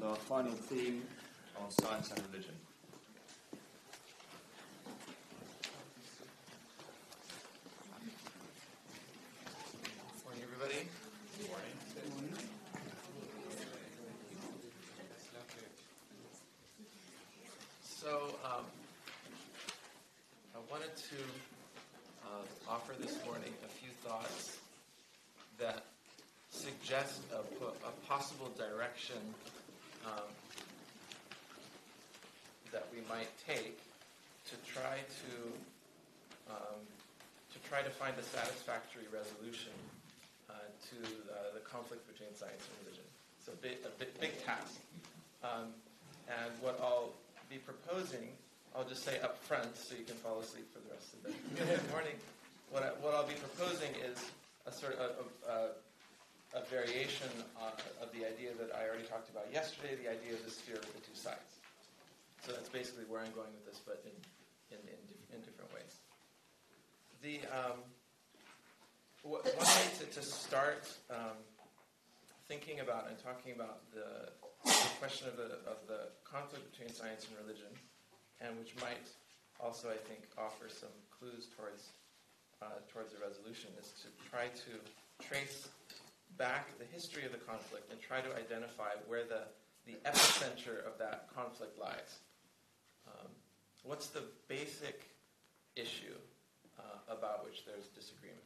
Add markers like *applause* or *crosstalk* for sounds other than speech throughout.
and our final theme on science and religion. Morning, everybody. Morning. So, um, I wanted to uh, offer this morning a few thoughts that suggest a possible direction um, that we might take to try to um, to try to find a satisfactory resolution uh, to uh, the conflict between science and religion. It's a big, a big, big task. Um, and what I'll be proposing, I'll just say up front so you can fall asleep for the rest of the *laughs* morning. What, I, what I'll be proposing is a sort of a, a, a variation of the idea that I already talked about yesterday, the idea of the sphere with the two sides. So that's basically where I'm going with this, but in, in, in, in different ways. The um, one way to, to start um, thinking about and talking about the, the question of the, of the conflict between science and religion, and which might also, I think, offer some clues towards uh, towards a resolution, is to try to trace back the history of the conflict and try to identify where the, the epicenter of that conflict lies. Um, what's the basic issue uh, about which there's disagreement?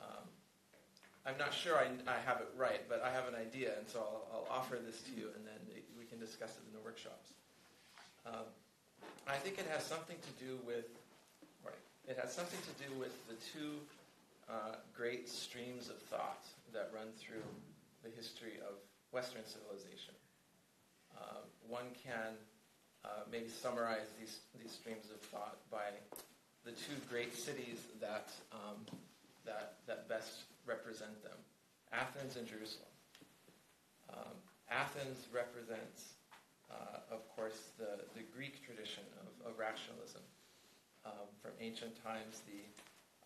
Um, I'm not sure I, I, have it right, but I have an idea, and so I'll, I'll offer this to you, and then we can discuss it in the workshops. Um, I think it has something to do with, right, it has something to do with the two uh, great streams of thought that run through the history of Western civilization. Uh, one can uh, maybe summarize these, these streams of thought by the two great cities that, um, that, that best represent them Athens and Jerusalem. Um, Athens represents, uh, of course, the, the Greek tradition of, of rationalism. Um, from ancient times, the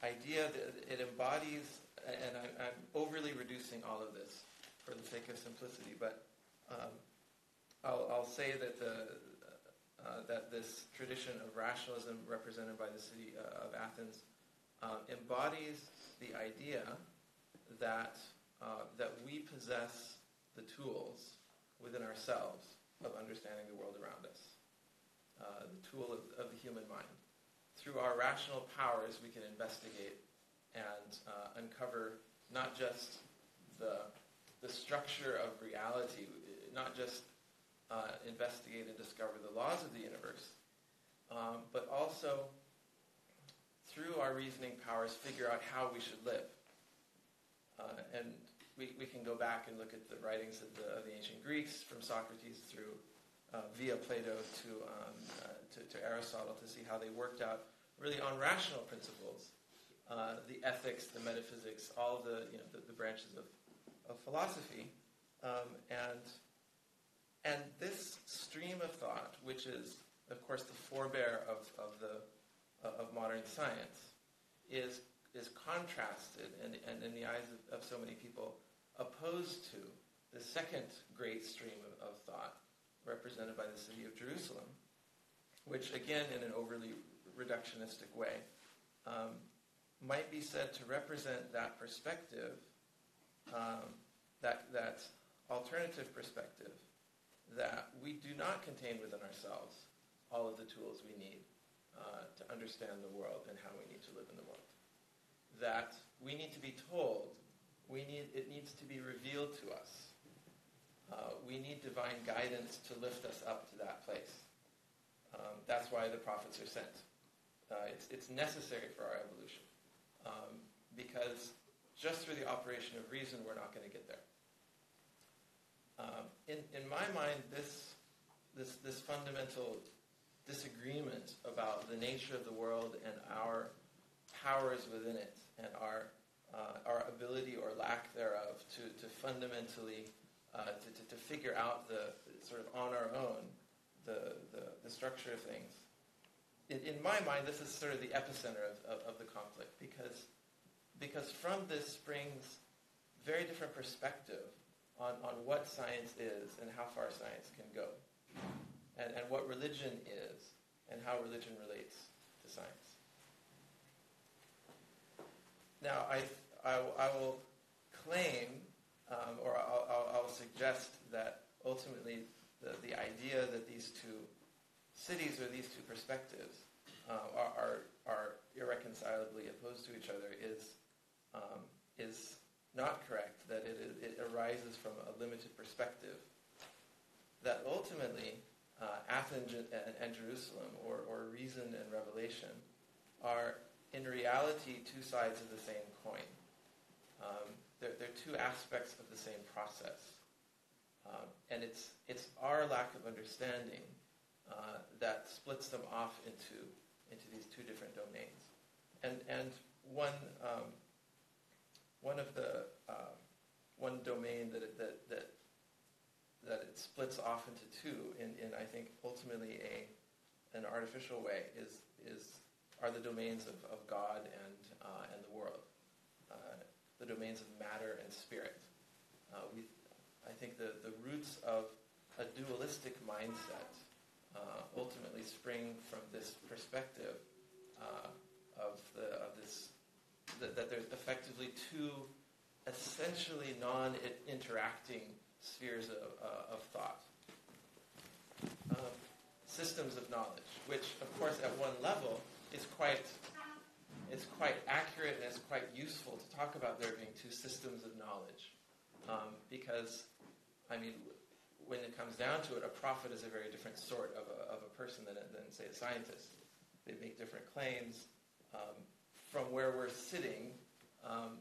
idea that it embodies, and I, am overly reducing all of this for the sake of simplicity, but um, I'll, I'll, say that the, uh, that this tradition of rationalism represented by the city uh, of Athens uh, embodies the idea that, uh, that we possess the tools within ourselves of understanding the world around us, uh, the tool of, of, the human mind. Through our rational powers, we can investigate and uh, uncover not just the, the structure of reality, not just uh, investigate and discover the laws of the universe, um, but also through our reasoning powers figure out how we should live. Uh, and we, we can go back and look at the writings of the, of the ancient Greeks, from Socrates through uh, via Plato to, um, uh, to, to, Aristotle, to see how they worked out really on rational principles, uh, the ethics, the metaphysics, all of the, you know, the, the branches of, of philosophy. Um, and, and this stream of thought, which is, of course, the forebear of, of, the, of modern science, is is contrasted and, and in the eyes of, of, so many people opposed to the second great stream of, of, thought represented by the city of Jerusalem, which again in an overly reductionistic way um, might be said to represent that perspective, um, that, that alternative perspective that we do not contain within ourselves all of the tools we need uh, to understand the world and how we need to live in the world that we need to be told. We need, it needs to be revealed to us. Uh, we need divine guidance to lift us up to that place. Um, that's why the prophets are sent. Uh, it's, it's necessary for our evolution. Um, because just through the operation of reason, we're not going to get there. Um, in, in my mind, this, this, this fundamental disagreement about the nature of the world and our powers within it and our, uh, our ability or lack thereof to, to fundamentally uh, to, to, to, figure out the sort of on our own the, the, the structure of things. In, in, my mind, this is sort of the epicenter of, of, of, the conflict because, because from this springs very different perspective on, on what science is and how far science can go, and, and what religion is and how religion relates to science. Now, I, I, I will claim, um, or I'll, I'll, I'll, suggest that ultimately the, the idea that these two cities or these two perspectives uh, are, are, irreconcilably opposed to each other is, um, is not correct, that it, it arises from a limited perspective. That ultimately, uh, Athens and, and, Jerusalem, or, or reason and revelation, are in reality two sides of the same coin. Um, they're, they're, two aspects of the same process. Um, and it's, it's our lack of understanding uh, that splits them off into, into these two different domains. And, and one, um, one of the uh, one domain that it, that that that it splits off into two in, in I think ultimately a an artificial way is is are the domains of, of God and uh, and the world, uh, the domains of matter and spirit. I think the, the roots of a dualistic mindset uh, ultimately spring from this perspective uh, of the of this that, that there's effectively two essentially non-interacting spheres of, uh, of thought. Um, systems of knowledge, which, of course, at one level is quite, is quite accurate and is quite useful to talk about there being two systems of knowledge. Um, because, I mean, when it comes down to it, a prophet is a very different sort of a, of a person than, than, say, a scientist. They make different claims. Um, from where we're sitting, um,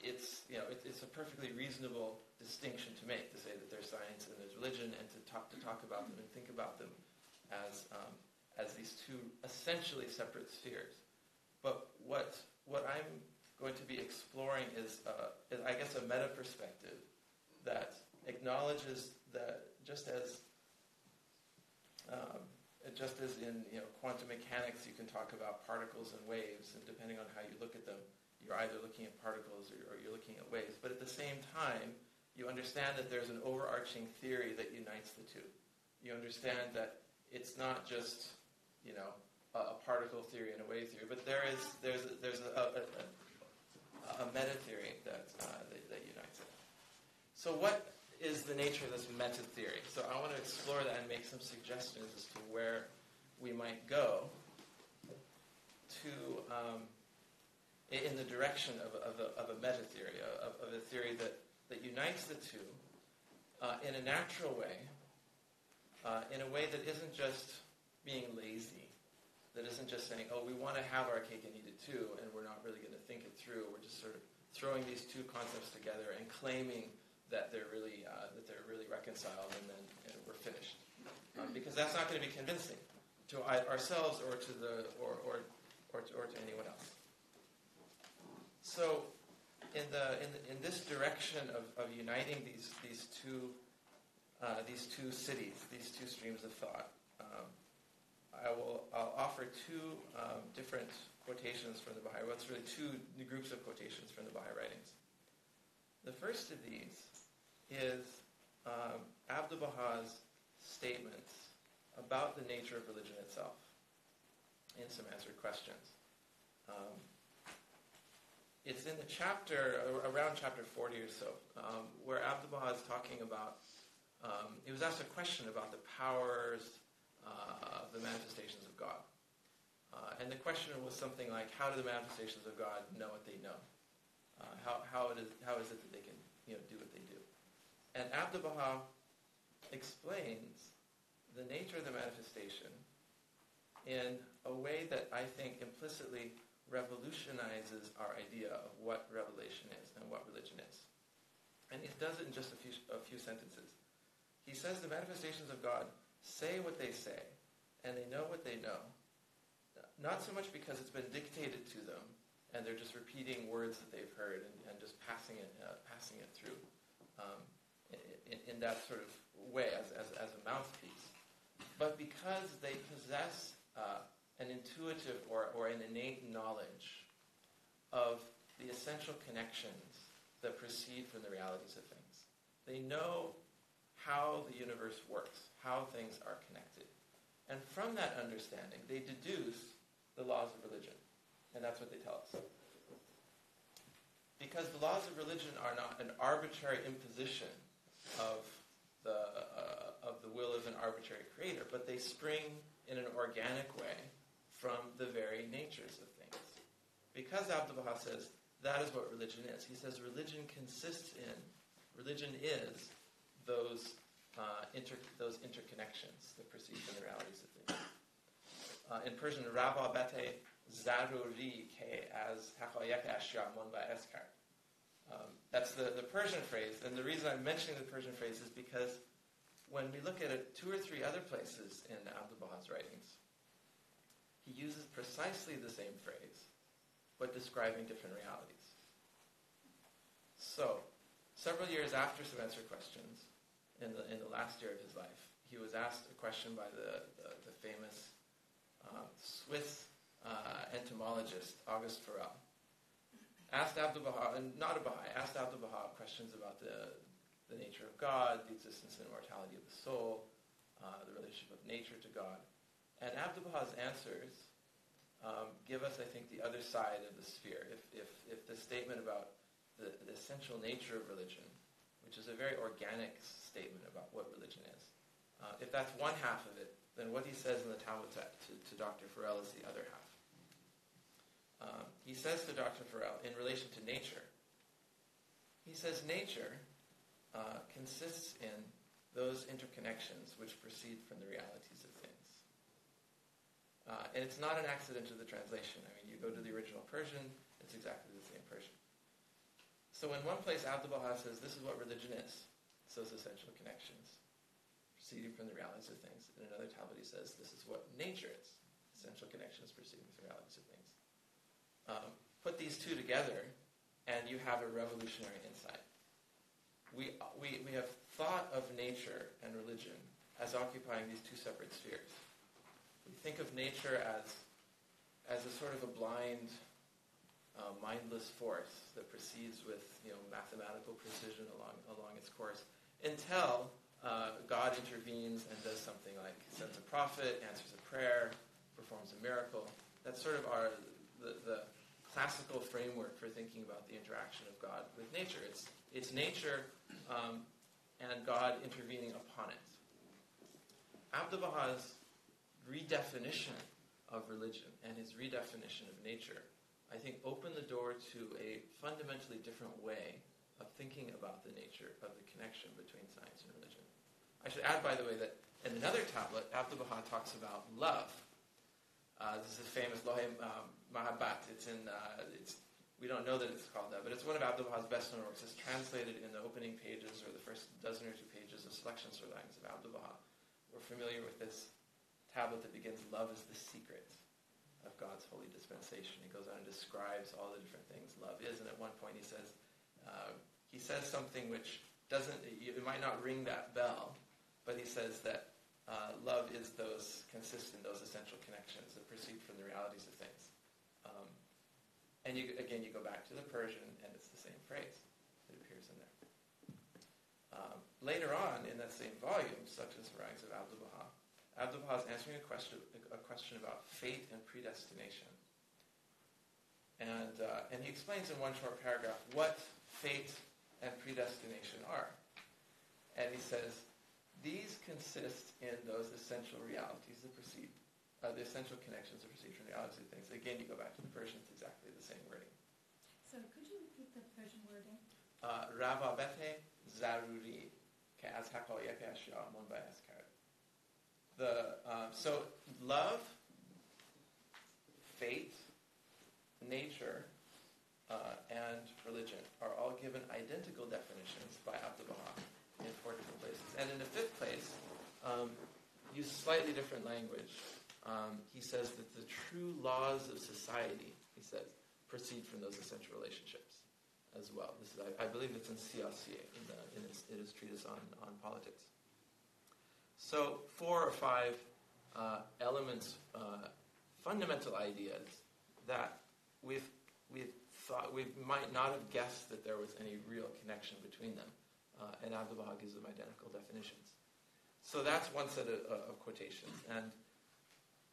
it's, you know, it, it's a perfectly reasonable distinction to make, to say that there's science and there's religion, and to talk, to talk about them and think about them as, um, as these two essentially separate spheres. But what, what I'm going to be exploring is, uh, is, I guess, a meta perspective that acknowledges that just as um, just as in you know, quantum mechanics, you can talk about particles and waves, and depending on how you look at them, you're either looking at particles or, or you're looking at waves. But at the same time, you understand that there's an overarching theory that unites the two. You understand that it's not just you know a, a particle theory and a wave theory, but there is there's a, there's a, a, a meta theory that, uh, that that unites it. So what is the nature of this meta theory. So I want to explore that and make some suggestions as to where we might go to um, in the direction of, of, a, of a meta theory, of, of, a theory that, that unites the two uh, in a natural way, uh, in a way that isn't just being lazy, that isn't just saying, oh, we want to have our cake and eat it too, and we're not really going to think it through. We're just sort of throwing these two concepts together and claiming that they're really uh, that they're really reconciled, and then and we're finished. Um, because that's not going to be convincing to ourselves or to the or or or to, or to anyone else. So, in the in, the, in this direction of, of uniting these these two uh, these two cities, these two streams of thought, um, I will I'll offer two um, different quotations from the Baha'i. Well, it's really two groups of quotations from the Baha'i writings. The first of these is um, Abdu'l Baha's statements about the nature of religion itself in some answered questions. Um, it's in the chapter, around chapter 40 or so, um, where Abdu'l Baha is talking about, um, he was asked a question about the powers uh, of the manifestations of God. Uh, and the question was something like, how do the manifestations of God know what they know? Uh, how, how, it is, how is it that they can you know, do what they? And Abdu'l Baha explains the nature of the manifestation in a way that I think implicitly revolutionizes our idea of what revelation is and what religion is. And he does it in just a few, a few sentences. He says the manifestations of God say what they say, and they know what they know. Not so much because it's been dictated to them, and they're just repeating words that they've heard and, and just passing it, uh, passing it through. Um, in, in that sort of way as, as, as a mouthpiece. But because they possess uh, an intuitive or, or an innate knowledge of the essential connections that proceed from the realities of things. They know how the universe works, how things are connected. And from that understanding, they deduce the laws of religion. And that's what they tell us. Because the laws of religion are not an arbitrary imposition of the, uh, of the will of an arbitrary creator, but they spring in an organic way from the very natures of things. Because Abdu'l Baha says that is what religion is. He says religion consists in, religion is those, uh, inter, those interconnections the realities of things. Uh, in Persian, Rabba bete zaruri ke as haqayek ashya monba eskar. Um, that's the, the Persian phrase, and the reason I'm mentioning the Persian phrase is because when we look at it two or three other places in Abdu'l Baha's writings, he uses precisely the same phrase but describing different realities. So, several years after some answer questions, in the, in the last year of his life, he was asked a question by the, the, the famous uh, Swiss uh, entomologist, August Forel. Asked Abdu'l Baha, and not a Baha'i, asked Abdu'l Baha questions about the, the nature of God, the existence and immortality of the soul, uh, the relationship of nature to God. And Abdu'l Baha's answers um, give us, I think, the other side of the sphere. If, if, if the statement about the, the, essential nature of religion, which is a very organic statement about what religion is, uh, if that's one half of it, then what he says in the tablet to, to Dr. Forel is the other half. Um, he says to Dr. Forel, in relation to nature, he says nature uh, consists in those interconnections which proceed from the realities of uh, and it's not an accident of the translation. I mean, you go to the original Persian, it's exactly the same Persian. So in one place, Abdu'l Baha says, this is what religion is. It's those essential connections proceeding from the realities of things. In another tablet, he says, this is what nature is. Essential connections proceeding from the realities of things. Um, put these two together, and you have a revolutionary insight. We, we, we have thought of nature and religion as occupying these two separate spheres we think of nature as, as a sort of a blind, uh, mindless force that proceeds with you know, mathematical precision along, along its course until uh, God intervenes and does something like sends a prophet, answers a prayer, performs a miracle. That's sort of our, the, the classical framework for thinking about the interaction of God with nature. It's, it's nature um, and God intervening upon it. Abdu'l Baha's redefinition of religion and his redefinition of nature, I think, opened the door to a fundamentally different way of thinking about the nature of the connection between science and religion. I should add, by the way, that in another tablet, Abdu'l Baha talks about love. Uh, this is famous Lohe um. It's in, uh, it's, we don't know that it's called that, but it's one of Abdu'l Baha's best known works. It's translated in the opening pages or the first dozen or two pages of selections or lines of Abdu'l Baha. We're familiar with this tablet that begins, Love is the secret of God's holy dispensation. He goes on and describes all the different things love is, and at one point he says, uh, he says something which doesn't, it might not ring that bell, but he says that uh, love is those consistent, those essential connections that proceed from the realities of things. Um, and you, again, you go back to the Persian, and it's the same phrase that appears in there. Um, later on in that same volume, such as the Writings of Abdu'l Baha, Abdu'l Baha is answering a question, a question about fate and predestination. And, uh, and he explains in one short paragraph what fate and predestination are. And he says, these consist in those essential realities that proceed, uh, the essential connections that proceed from the realities of things. Again, you go back to the Persian, it's exactly the same wording. So could you repeat the Persian wording? Uh, ke az haqa'iq ashya munba the um, so love, faith, nature, uh, and religion are all given identical definitions by Abdu'l Baha in four different places. And in the fifth um, use slightly different language. Um, he says that the true laws of society, he says, proceed from those essential relationships as well. This is, I, I believe it's in CLCA, in, the, in, his, in his treatise on, on politics. So four or five uh, elements, uh, fundamental ideas that we've we've thought we might not have guessed that there was any real connection between them. uh, and Abdu'l-Baha gives them identical definitions. So that's one set of, uh, of quotations, and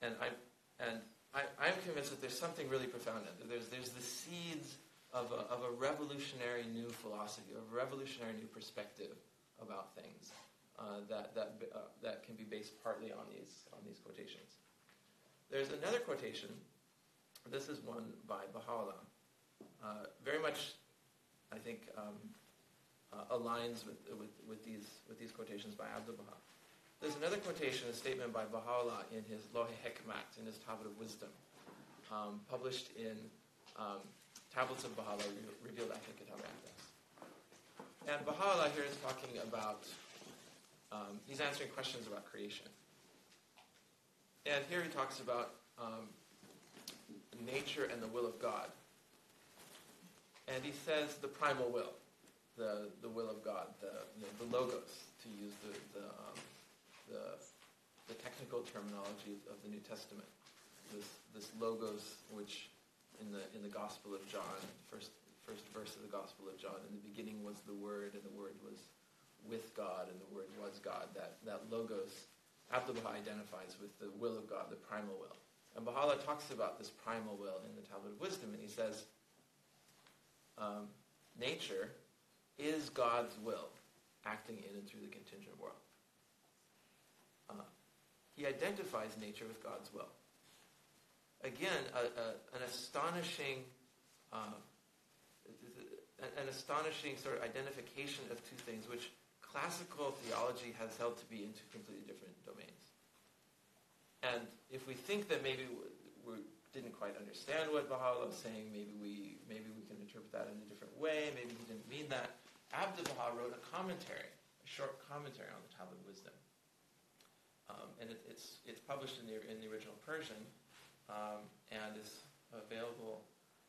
and I and I, I'm convinced that there's something really profound in there. There's there's the seeds of a, of a revolutionary new philosophy, of a revolutionary new perspective about things uh, that that uh, that can be based partly on these on these quotations. There's another quotation. This is one by Baha'u'llah. Uh, very much, I think, um, uh, aligns with, with, with, these, with these quotations by Abdu'l-Baha. There's another quotation, a statement by Baha'u'llah in his Lohe Hekmat, in his Tablet of Wisdom, um, published in um, Tablets of Baha'u'llah, re- revealed after Kitab Aqdas. And Baha'u'llah here is talking about, um, he's answering questions about creation. And here he talks about um, nature and the will of God. And he says the primal will, the, the will of God, the, you know, the logos, to use the, the, um, the, the technical terminology of the New Testament. This, this logos, which in the, in the Gospel of John, first, first verse of the Gospel of John, in the beginning was the Word, and the Word was with God, and the Word was God. That, that logos, Abdu'l-Baha identifies with the will of God, the primal will. And Baha'u'llah talks about this primal will in the Tablet of Wisdom, and he says, um, nature is God's will acting in and through the contingent world. He identifies nature with God's will. Again, a, a, an astonishing, uh, an astonishing sort of identification of two things, which classical theology has held to be in two completely different domains. And if we think that maybe we didn't quite understand what Baha'u'llah was saying, maybe we maybe we can interpret that in a different way, maybe he didn't mean that. Abdu'l-Baha wrote a commentary, a short commentary on the of Wisdom. Um, and it, it's, it's published in the, in the original Persian um, and is available,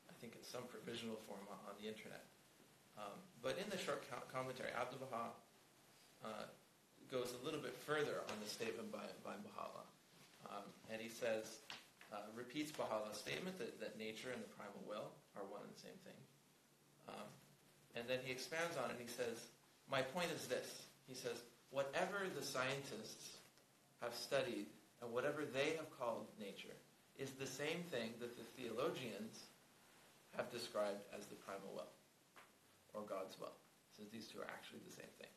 I think, in some provisional form on, on the internet. Um, but in the short co- commentary, Abdu'l-Baha uh, goes a little bit further on the statement by, by Baha'u'llah. Um, and he says, uh, repeats Baha'u'llah's statement that, that nature and the primal will are one and the same thing. Um, and then he expands on it and he says, my point is this. He says, whatever the scientists have studied and whatever they have called nature is the same thing that the theologians have described as the primal will or God's will. Says these two are actually the same thing.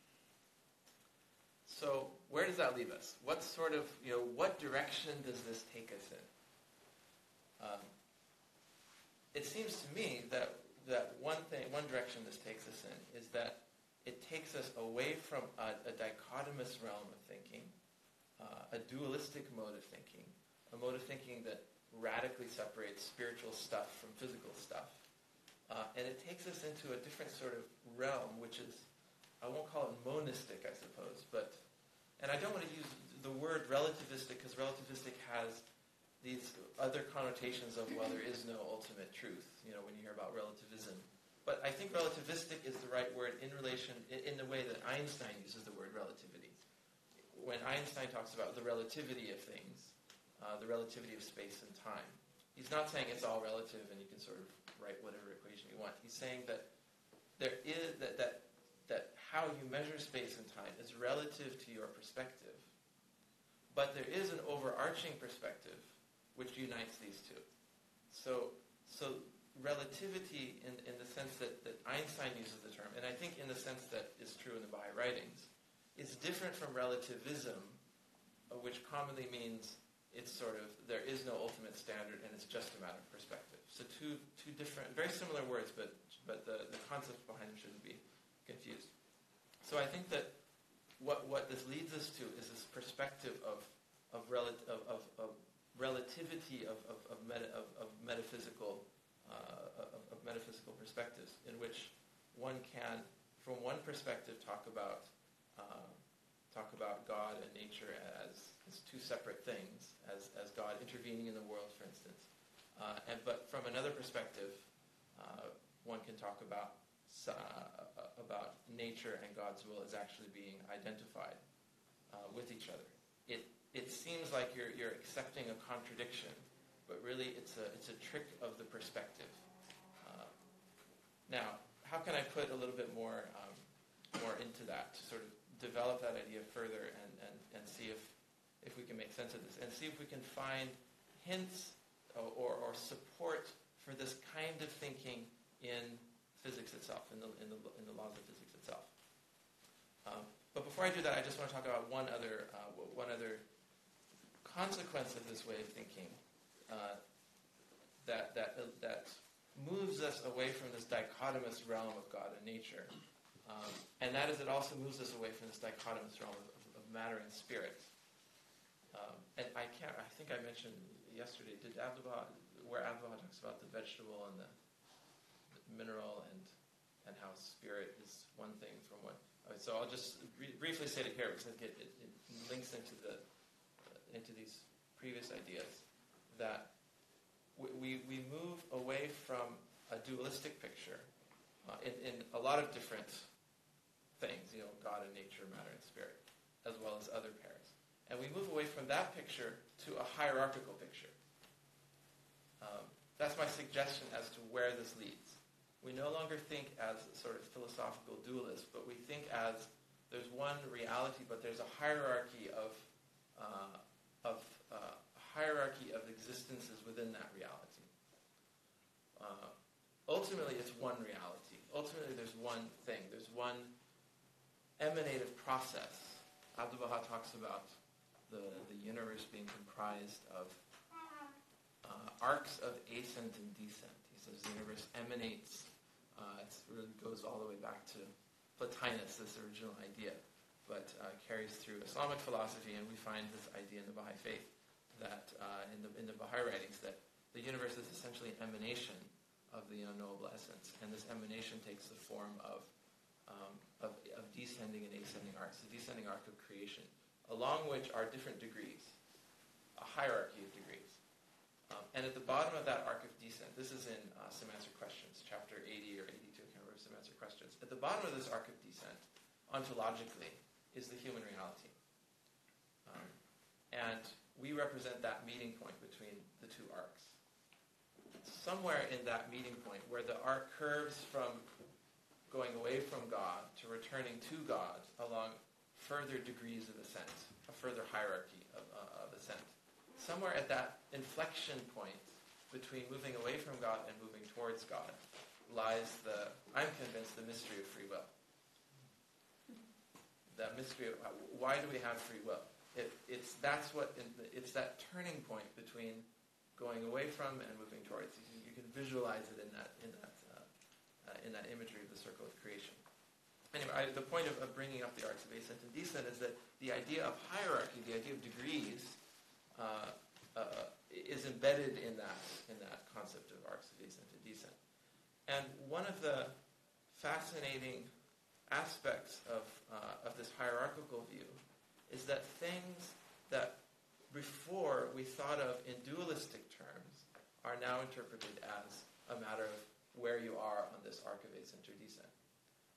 So where does that leave us? What sort of, you know, what direction does this take us in? Um, it seems to me that that one thing, one direction this takes us in is that it takes us away from a, a dichotomous realm of thinking, uh, a dualistic mode of thinking, a mode of thinking that radically separates spiritual stuff from physical stuff, uh, and it takes us into a different sort of realm, which is, I won't call it monistic, I suppose, but, and I don't want to use the word relativistic because relativistic has these other connotations of, well, there is no ultimate truth, you know, when you hear about relativism. But I think relativistic is the right word in relation, in the way that Einstein uses the word relativity. When Einstein talks about the relativity of things, uh, the relativity of space and time, he's not saying it's all relative and you can sort of write whatever equation you want. He's saying that there is, that, that, that how you measure space and time is relative to your perspective. But there is an overarching perspective which unites these two. So, so relativity in, in the sense that, that Einstein uses the term, and I think in the sense that is true in the Baha'i writings, is different from relativism, which commonly means it's sort of, there is no ultimate standard and it's just a matter of perspective. So two, two different, very similar words, but, but the, the concepts behind them shouldn't be confused. So I think that what, what this leads us to is this perspective of, of, rel- of, of, of relativity of, of, of, meta, of, of metaphysical uh, of, of, metaphysical perspectives, in which one can, from one perspective, talk about uh, talk about God and nature as, as two separate things, as, as God intervening in the world, for instance. Uh, and but from another perspective, uh, one can talk about uh, about nature and God's will as actually being identified uh, with each other. It it seems like you're, you're accepting a contradiction, but really it's a, it's a trick of the perspective. Uh, now, how can I put a little bit more um, more into that to sort of develop that idea further and, and, and see if, if we can make sense of this and see if we can find hints or, or, or support for this kind of thinking in physics itself, in the, in the, in the laws of physics itself. Um, but before I do that, I just want to talk about one other, uh, one other consequence of this way of thinking uh, that, that, uh, that moves us away from this dichotomous realm of God and nature. Um, and that is, it also moves us away from this dichotomous realm of, of, matter and spirit. Um, and I can't, I think I mentioned yesterday, did where Abdu'l-Baha talks about the vegetable and the, mineral and, and how spirit is one thing from what. Right, so I'll just re- briefly say it here because it, it, it links into the uh, into these previous ideas that we, we, we move away from a dualistic picture uh, in, in a lot of different things, you know, God and nature, matter and spirit, as well as other pairs. And we move away from that picture to a hierarchical picture. Um, that's my suggestion as to where this leads. We no longer think as sort of philosophical dualists, but we think as there's one reality, but there's a hierarchy of uh, of uh, hierarchy of existences within that reality. Uh, ultimately, it's one reality. Ultimately, there's one thing. There's one emanative process. Abdu'l-Baha talks about the, the universe being comprised of uh, arcs of ascent and descent. He says the universe emanates, uh, it really goes all the way back to Plotinus, this original idea but uh, carries through Islamic philosophy, and we find this idea in the Baha'i faith that uh, in the in the Baha'i writings that the universe is essentially an emanation of the unknowable essence, and this emanation takes the form of, descending and ascending arcs, the descending arc of creation, along which are different degrees, a hierarchy of degrees. Um, and at the bottom of that arc of descent, this is in uh, Some Answered Questions, chapter 80 or 82, I can't remember, Some Answered Questions. At the bottom of this arc of descent, ontologically, is the human reality. Um, and we represent that meeting point between the two arcs. Somewhere in that meeting point where the arc curves from going away from God to returning to God along further degrees of ascent, a further hierarchy of, uh, of ascent. Somewhere at that inflection point between moving away from God and moving towards God lies the, I'm convinced, the mystery of free will that mystery of why do we have free will? It, it's that's what it's that turning point between going away from and moving towards. You, you can visualize it in that in that in that imagery of the circle of creation. Anyway, I, the point of, of, bringing up the arcs of ascent and descent is that the idea of hierarchy, the idea of degrees, uh, uh is embedded in that in that concept of arcs of ascent and descent. And one of the fascinating aspects of, uh, of this hierarchical view is that things that before we thought of in dualistic terms are now interpreted as a matter of where you are on this arc of.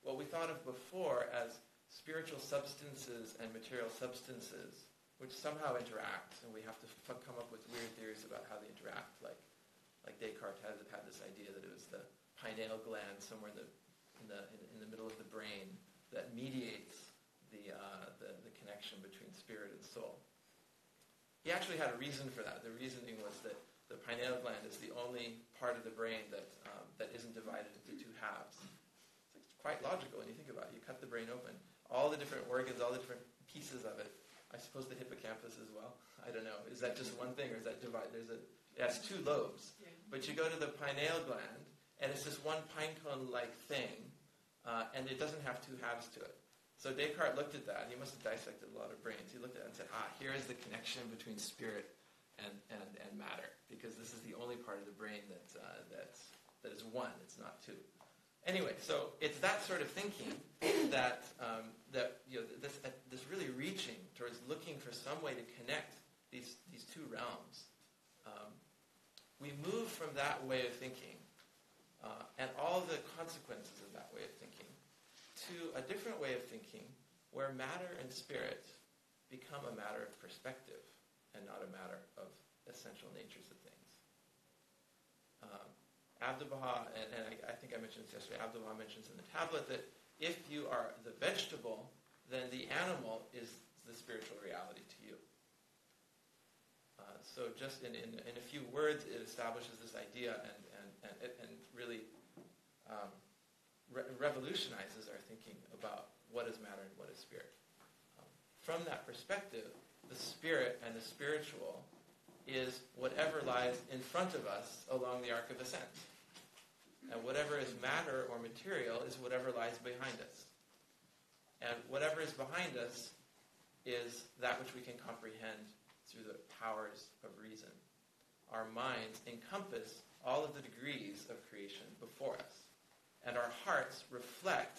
What we thought of before as spiritual substances and material substances, which somehow interact, and we have to f- come up with weird theories about how they interact, like, like Descartes had, had this idea that it was the pineal gland somewhere in the in the, in the middle of the brain that mediates the, uh, the, the connection between spirit and soul. He actually had a reason for that. The reasoning was that the pineal gland is the only part of the brain that, um, that isn't divided into two halves. It's quite logical when you think about it. You cut the brain open, all the different organs, all the different pieces of it. I suppose the hippocampus as well. I don't know. Is that just one thing, or is that divided? There's a it has two lobes, but you go to the pineal gland, and it's this one pinecone-like thing uh, and it doesn't have two halves to it. So Descartes looked at that. He must have dissected a lot of brains. He looked at it and said, ah, here is the connection between spirit and, and, and matter, because this is the only part of the brain that, uh, that's, that is one, it's not two. Anyway, so it's that sort of thinking that, um, that you know, this, uh, this really reaching towards looking for some way to connect these, these two realms. Um, we move from that way of thinking uh, and all the consequences of that way of thinking to a different way of thinking where matter and spirit become a matter of perspective and not a matter of essential natures of things. Um, Abdu'l-Baha, and, and I, I, think I mentioned this yesterday, Abdu'l-Baha mentions in the tablet that if you are the vegetable, then the animal is the spiritual reality to you. Uh, so just in, in, in, a few words, it establishes this idea and, and, and, and really um, re- revolutionizes our thinking about what is matter and what is spirit. Um, from that perspective, the spirit and the spiritual is whatever lies in front of us along the arc of ascent. And whatever is matter or material is whatever lies behind us. And whatever is behind us is that which we can comprehend through the powers of reason. Our minds encompass all of the degrees of creation before us. And our hearts reflect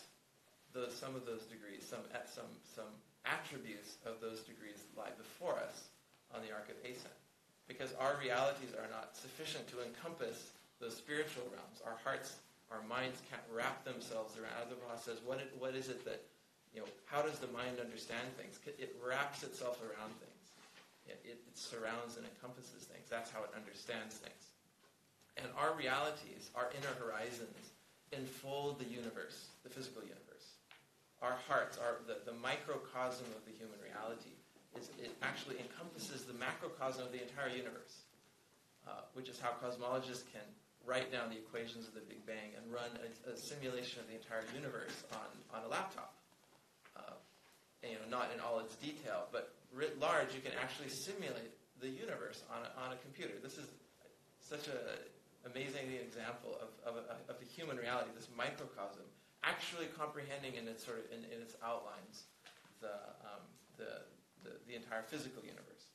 those, some of those degrees, some, some, some attributes of those degrees lie before us on the arc of ascent. Because our realities are not sufficient to encompass those spiritual realms. Our hearts, our minds can't wrap themselves around. Abdu'l-Baha says, what, it, what is it that, you know, how does the mind understand things? It wraps itself around things. It, it, it surrounds and encompasses things. That's how it understands things. And our realities, our inner horizons, enfold the universe, the physical universe. Our hearts, our, the, the microcosm of the human reality, is, it actually encompasses the macrocosm of the entire universe, uh, which is how cosmologists can write down the equations of the Big Bang and run a, a simulation of the entire universe on, on a laptop. Uh, and, you know, not in all its detail, but writ large, you can actually simulate the universe on a, on a computer. This is such an amazing example of, of, of, the human reality, this microcosm, actually comprehending in its sort of in, in its outlines the, um, the, the, the entire physical universe.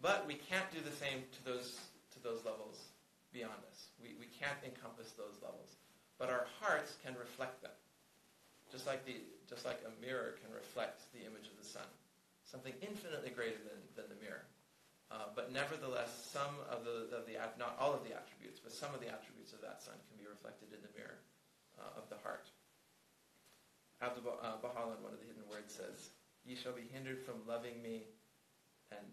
But we can't do the same to those to those levels beyond us. We, we can't encompass those levels. But our hearts can reflect them. Just like, the, just like a mirror can reflect the image of the sun. Something infinitely greater than, than the mirror. Uh, but nevertheless, some of the, of the, not all of the attributes, but some of the attributes of that sun can be reflected in the mirror uh, of the heart. Abdul uh, Bahá'u'lláh, one of the hidden words, says, Ye shall be hindered from loving me, and,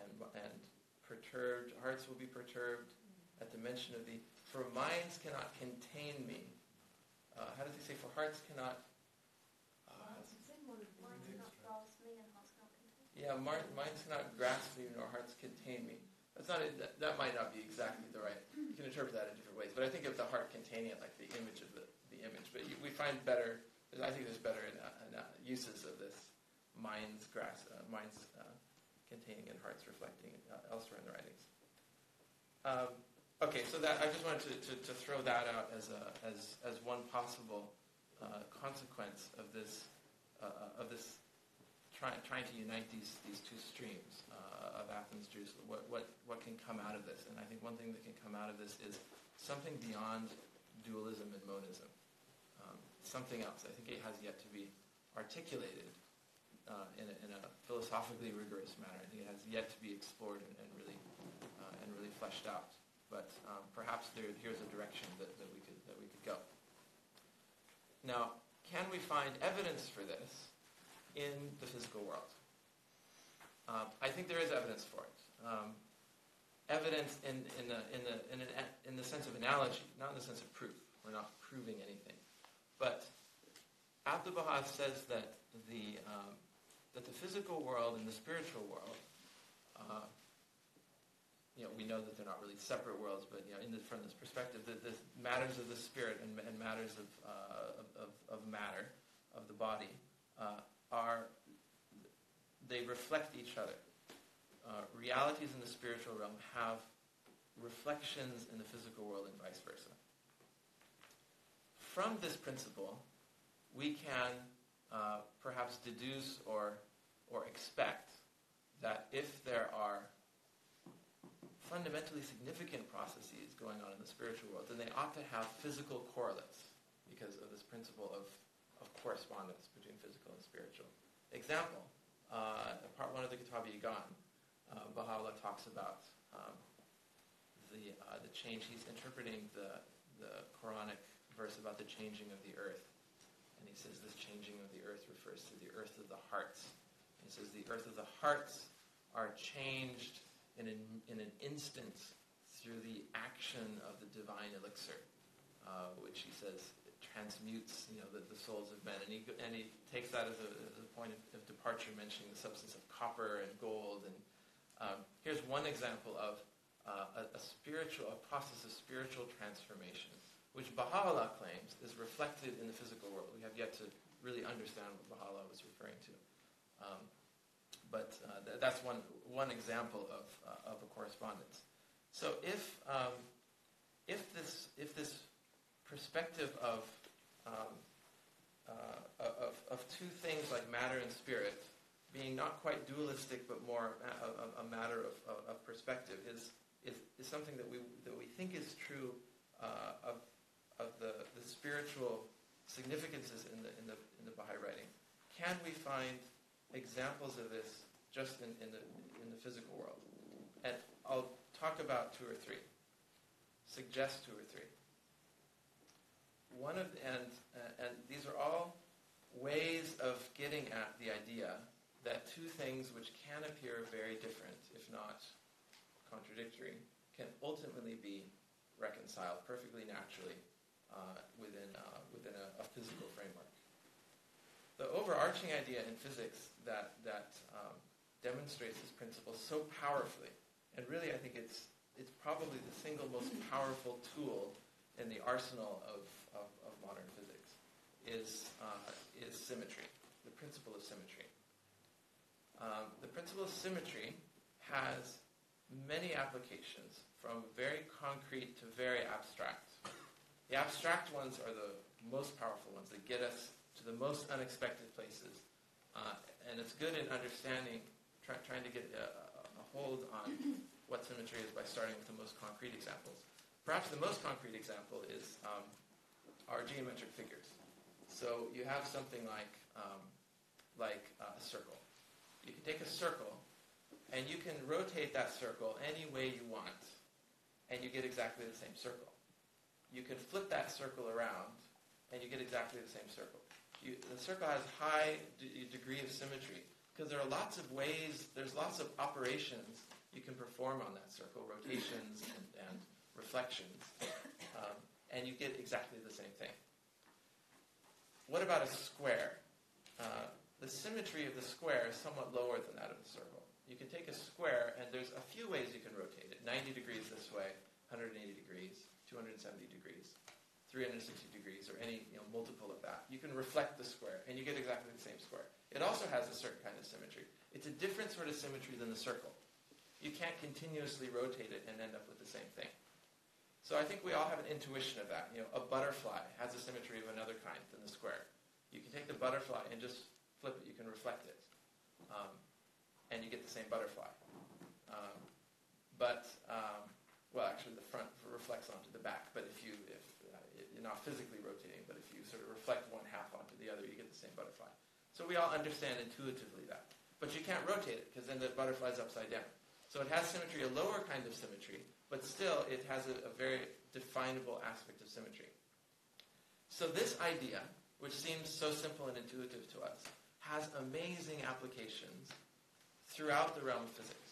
and, and perturbed, hearts will be perturbed, at the mention of thee. For minds cannot contain me. Uh, how does he say? For hearts cannot. Uh, yeah, minds cannot grasp me, nor hearts contain me. That's not. A, that, that, might not be exactly the right. You can interpret that in different ways, but I think of the heart containing it, like the image of the, the image. But we find better. I think there's better in, uh, uh, uses of this minds grasp, uh, minds uh, containing and hearts reflecting uh, elsewhere in the writings. Um, Okay, so that I just wanted to, to, to throw that out as, a, as, as one possible uh, consequence of this, of this try, trying to unite these, these two streams of Athens, Jerusalem. What, what, what can come out of this? And I think one thing that can come out of this is something beyond dualism and monism. Something else. I think it has yet to be articulated uh, in, a, in, a, philosophically rigorous manner. I think it has yet to be explored and, and really, uh, and really fleshed out but um, perhaps there, here's a direction that, that, we could, that we could go. Now, can we find evidence for this in the physical world? Um, I think there is evidence for it. Um, evidence in, in, the, in, the, in, an, in the sense of analogy, not in the sense of proof. We're not proving anything. But Abdu'l-Baha says that the, um, that the physical world and the spiritual world uh, you know, we know that they're not really separate worlds, but you know, the, from this perspective, that the, matters of the spirit and, and matters of, uh, of, of, matter, of the body, uh, are they reflect each other. Uh, realities in the spiritual realm have reflections in the physical world and vice versa. From this principle, we can uh, perhaps deduce or, or expect that if there are fundamentally significant processes going on in the spiritual world, then they ought to have physical correlates because of this principle of, of correspondence between physical and spiritual. Example, uh, part one of the Kitab-i-Iqan, uh, Baha'u'llah talks about um, the, uh, the change. He's interpreting the, the Quranic verse about the changing of the earth. And he says this changing of the earth refers to the earth of the hearts. He says the earth of the hearts are changed in an, in an instant through the action of the divine elixir, uh, which he says transmutes, you know, the, the souls of men. And he, and he takes that as a, as a point of, of departure, mentioning the substance of copper and gold. And um, here's one example of uh, a, a spiritual, a process of spiritual transformation, which Baha'u'llah claims is reflected in the physical world. We have yet to really understand what Baha'u'llah was referring to. Um, but uh, th- that's one, one example of, uh, of a correspondence. So if, um, if, this, if this perspective of, um, uh, of, of two things like matter and spirit being not quite dualistic but more a, a, a matter of, of, of, perspective is, is, is something that we, that we think is true uh, of, of the, the spiritual significances in the, in, the, in the Baha'i writing. Can we find examples of this just in, in, the, in the physical world? And I'll talk about two or three, suggest two or three. One of and uh, and these are all ways of getting at the idea that two things which can appear very different, if not contradictory, can ultimately be reconciled perfectly naturally uh, within uh, within a, a, physical framework. The overarching idea in physics that that um, demonstrates this principle so powerfully, and really I think it's it's probably the single most powerful tool in the arsenal of of, of modern physics is, uh, is symmetry, the principle of symmetry. Um, the principle of symmetry has many applications, from very concrete to very abstract. The abstract ones are the most powerful ones that get us to the most unexpected places. Uh, and it's good in understanding, try, trying to get a, a hold on *clears throat* what symmetry is by starting with the most concrete examples. Perhaps the most concrete example is um, are geometric figures. So you have something like, um, like a circle. You can take a circle, and you can rotate that circle any way you want, and you get exactly the same circle. You can flip that circle around, and you get exactly the same circle. You, the circle has high d- degree of symmetry because there are lots of ways, there's lots of operations you can perform on that circle, rotations and, and reflections. Um, and you get exactly the same thing. What about a square? Uh, the symmetry of the square is somewhat lower than that of the circle. You can take a square, and there's a few ways you can rotate it. 90 degrees this way, 180 degrees, 270 degrees, 360 degrees, or any you know, multiple of that. You can reflect the square, and you get exactly the same square. It also has a certain kind of symmetry. It's a different sort of symmetry than the circle. You can't continuously rotate it and end up with the same thing. So I think we all have an intuition of that. You know, a butterfly has a symmetry of another kind than the square. You can take the butterfly and just flip it. You can reflect it, um, and you get the same butterfly. Um, but um, well, actually, the front reflects onto the back. But if you if uh, you're not physically rotating, but if you sort of reflect one half onto the other, you get the same butterfly. So we all understand intuitively that. But you can't rotate it because then the butterfly's upside down. So it has symmetry, a lower kind of symmetry, but still it has a, a very definable aspect of symmetry. So this idea, which seems so simple and intuitive to us, has amazing applications throughout the realm of physics.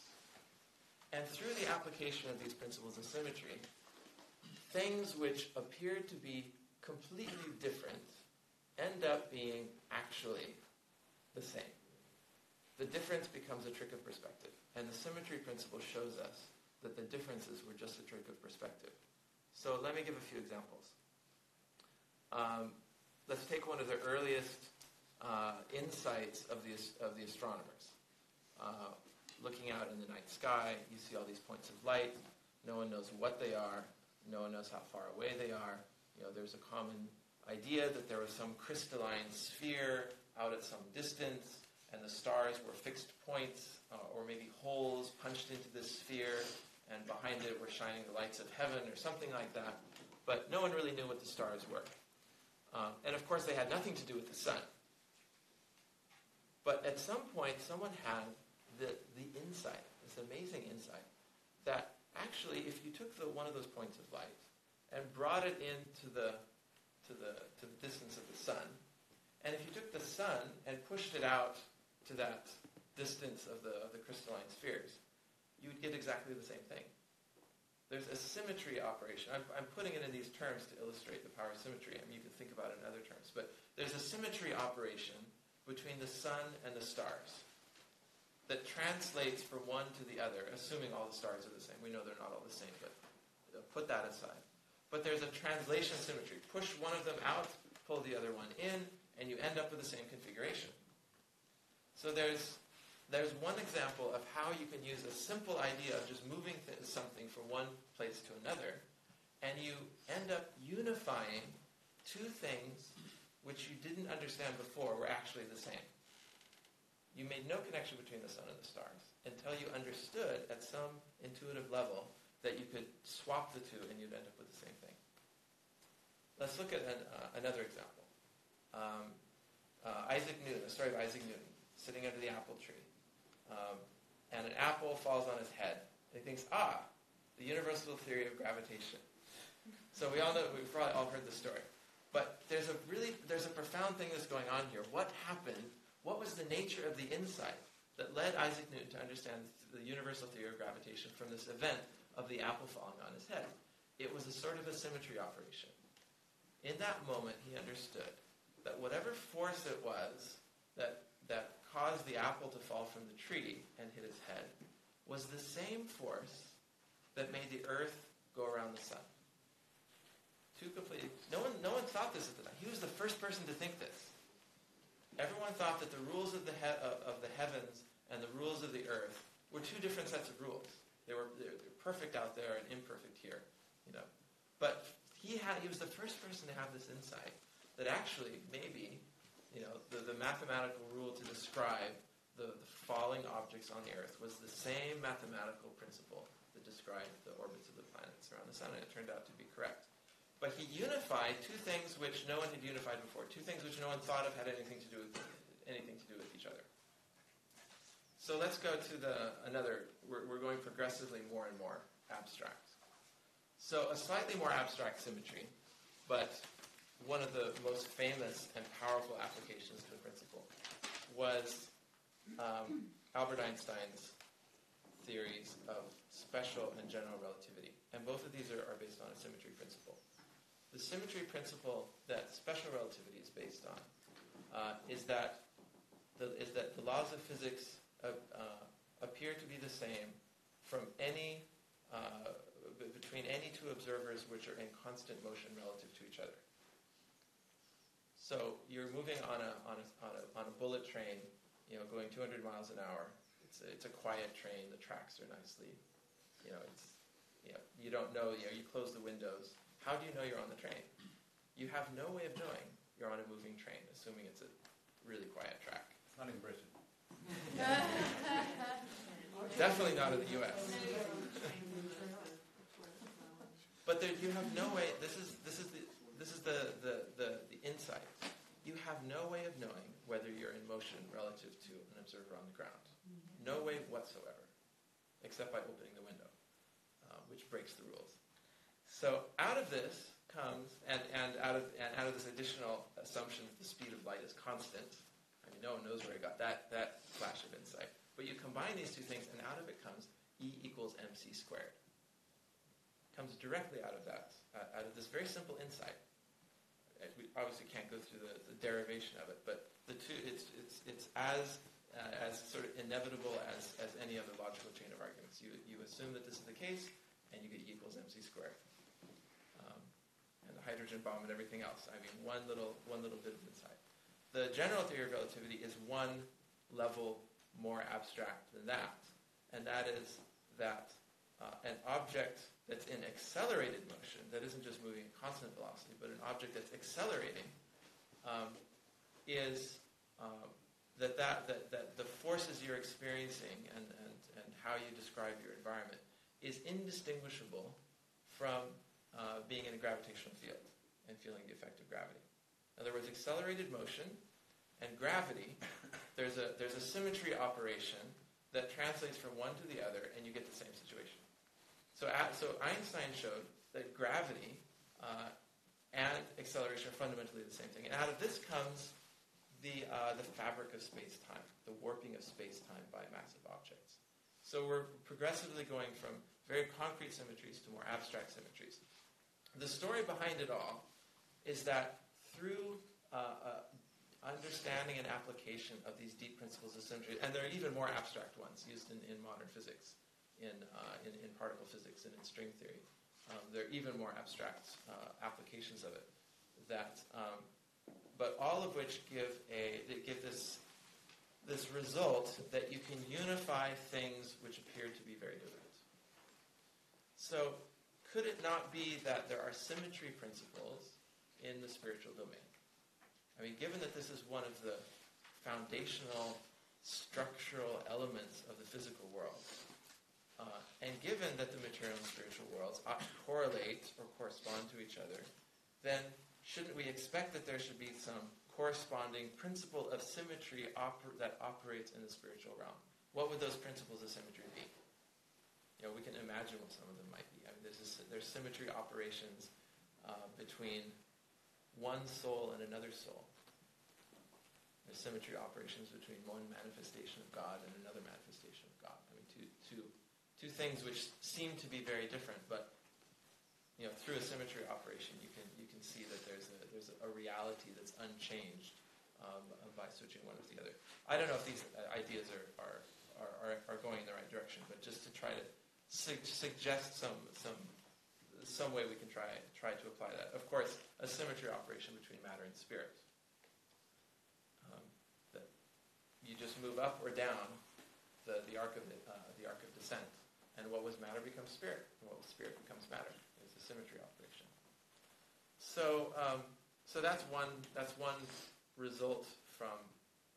And through the application of these principles of symmetry, things which appear to be completely different end up being actually the same. The difference becomes a trick of perspective. And the symmetry principle shows us that the differences were just a trick of perspective. So let me give a few examples. Um, let's take one of the earliest uh, insights of the, of the astronomers. Uh, looking out in the night sky, you see all these points of light. No one knows what they are. No one knows how far away they are. You know, there's a common idea that there was some crystalline sphere out at some distance, and the stars were fixed points uh, or maybe holes punched into this sphere, and behind it were shining the lights of heaven or something like that. But no one really knew what the stars were. Um, and of course, they had nothing to do with the sun. But at some point, someone had the, the insight, this amazing insight, that actually, if you took the, one of those points of light and brought it into the, to, the, to the distance of the sun, and if you took the sun and pushed it out to that distance of the, of the crystalline spheres, you would get exactly the same thing. there's a symmetry operation. I'm, I'm putting it in these terms to illustrate the power of symmetry. I mean, you can think about it in other terms. But there's a symmetry operation between the sun and the stars that translates from one to the other, assuming all the stars are the same. We know they're not all the same, but put that aside. But there's a translation symmetry. Push one of them out, pull the other one in, and you end up with the same configuration. So there's there's one example of how you can use a simple idea of just moving th- something from one place to another, and you end up unifying two things which you didn't understand before were actually the same. You made no connection between the sun and the stars until you understood at some intuitive level that you could swap the two and you'd end up with the same thing. Let's look at an, uh, another example. Um, uh, Isaac Newton, the story of Isaac Newton, sitting under the apple tree um, and an apple falls on his head. And he thinks, ah, the universal theory of gravitation. So we all know, we've probably all heard the story. But there's a really, there's a profound thing that's going on here. What happened? What was the nature of the insight that led Isaac Newton to understand the universal theory of gravitation from this event of the apple falling on his head? It was a sort of a symmetry operation. In that moment, he understood that whatever force it was that, that caused the apple to fall from the tree and hit his head was the same force that made the earth go around the sun. Two completely. No one, no one thought this at the time. He was the first person to think this. Everyone thought that the rules of the, he- of, the heavens and the rules of the earth were two different sets of rules. They were, they were perfect out there and imperfect here, you know. But he had. He was the first person to have this insight that actually maybe you know, the, the mathematical rule to describe the, the falling objects on the Earth was the same mathematical principle that described the orbits of the planets around the Sun, and it turned out to be correct. But he unified two things which no one had unified before, two things which no one thought of had anything to do with anything to do with each other. So let's go to the another. We're, we're going progressively more and more abstract. So a slightly more abstract symmetry, but one of the most famous and powerful applications of the principle was um, Albert Einstein's theories of special and general relativity. And both of these are, are, based on a symmetry principle. The symmetry principle that special relativity is based on uh, is, that the, is that the laws of physics uh, uh, appear to be the same from any, uh, between any two observers which are in constant motion relative to each other. So you're moving on a, on a, on a, on a bullet train, you know, going 200 miles an hour. It's a, it's a quiet train. The tracks are nicely, you know, it's, you know, you don't know, you know, you close the windows. How do you know you're on the train? You have no way of knowing you're on a moving train, assuming it's a really quiet track. It's not in Britain. *laughs* Definitely not in the U.S. but there, you have no way. This is this is the this is the, the, the, the insight. You have no way of knowing whether you're in motion relative to an observer on the ground. No way whatsoever, except by opening the window, uh, which breaks the rules. So out of this comes, and, and, out of, and out of this additional assumption that the speed of light is constant, I mean, no one knows where I got that, that flash of insight. But you combine these two things, and out of it comes E equals mc squared. Comes directly out of that, uh, out of this very simple insight we obviously can't go through the, the derivation of it, but the two, it's, it's, it's as, uh, as sort of inevitable as, as any other logical chain of arguments. You, you assume that this is the case, and you get E equals mc squared. Hydrogen bomb and everything else. I mean, one little, one little bit of insight. The general theory of relativity is one level more abstract than that, and that is that uh, an object that's in accelerated motion, that isn't just moving at constant velocity, but an object that's accelerating, um, is um, that, that, that, that the forces you're experiencing and, and, and how you describe your environment is indistinguishable from uh, being in a gravitational field and feeling the effect of gravity. In other words, accelerated motion and gravity, there's a, there's a symmetry operation that translates from one to the other, and you get the same situation. So, so Einstein showed that gravity uh, and acceleration are fundamentally the same thing. And out of this comes the, uh, the fabric of space-time, the warping of space-time by massive objects. So we're progressively going from very concrete symmetries to more abstract symmetries. The story behind it all is that through uh, uh, understanding and application of these deep principles of symmetry, and there are even more abstract ones used in, in modern physics, in, uh, in, in, particle physics and in string theory. Um, there are even more abstract uh, applications of it. That, um, but all of which give a give this this result that you can unify things which appear to be very different. So, could it not be that there are symmetry principles in the spiritual domain? I mean, given that this is one of the foundational structural elements of the physical world, uh, and given that the material and spiritual worlds ought to correlate or correspond to each other, then shouldn't we expect that there should be some corresponding principle of symmetry oper- that operates in the spiritual realm? What would those principles of symmetry be? You know, we can imagine what some of them might be. There's, this, there's symmetry operations uh, between one soul and another soul. There's symmetry operations between one manifestation of God and another manifestation of God. I mean, two, two, two things which seem to be very different, but you know, through a symmetry operation, you can you can see that there's a there's a reality that's unchanged um, by switching one with the other. I don't know if these ideas are are, are, are going in the right direction, but just to try to su- suggest some some some way we can try try to apply that. Of course, a symmetry operation between matter and spirit. Um, that you just move up or down the, the arc of the, uh, the arc of descent, and what was matter becomes spirit, and what was spirit becomes matter. It's a symmetry operation. So um, so that's one that's one result from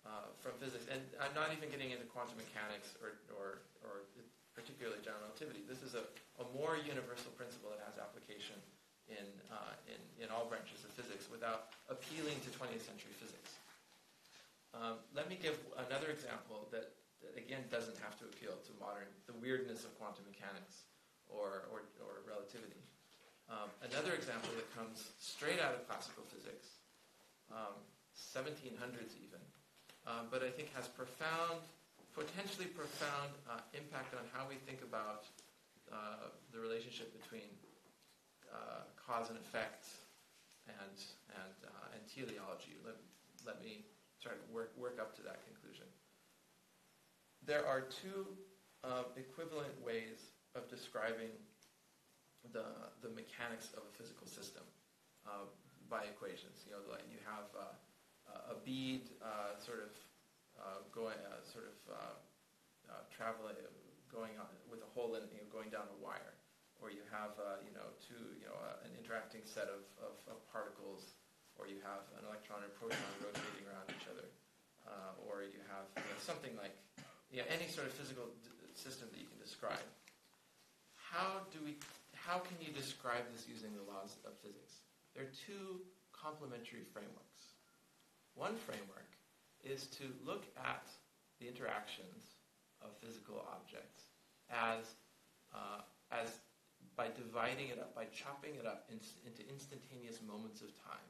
uh, from physics, and I'm not even getting into quantum mechanics or or, or particularly general relativity. This is a, a more universal principle that has application in, uh, in, in all branches of physics without appealing to 20th century physics. Um, let me give another example that, that, again, doesn't have to appeal to modern, the weirdness of quantum mechanics or, or, or relativity. Um, another example that comes straight out of classical physics, um, 1700s even, um, but I think has profound potentially profound uh, impact on how we think about uh, the relationship between uh, cause and effect and and uh, and teleology. Let, let me try to work work up to that conclusion. There are two uh, equivalent ways of describing the the mechanics of a physical system uh, by equations. You know, like you have a bead sort of Uh, going uh, sort of uh, uh traveling, uh, going on with a hole in, you know, going down a wire, or you have you know two, you know, an interacting set of, of, of, particles, or you have an electron and proton *coughs* rotating around each other, or you have you know, something like know, any sort of physical d- system that you can describe. How do we? How can you describe this using the laws of physics? There are two complementary frameworks. One framework is to look at the interactions of physical objects as, uh, as by dividing it up, by chopping it up in, into instantaneous moments of time,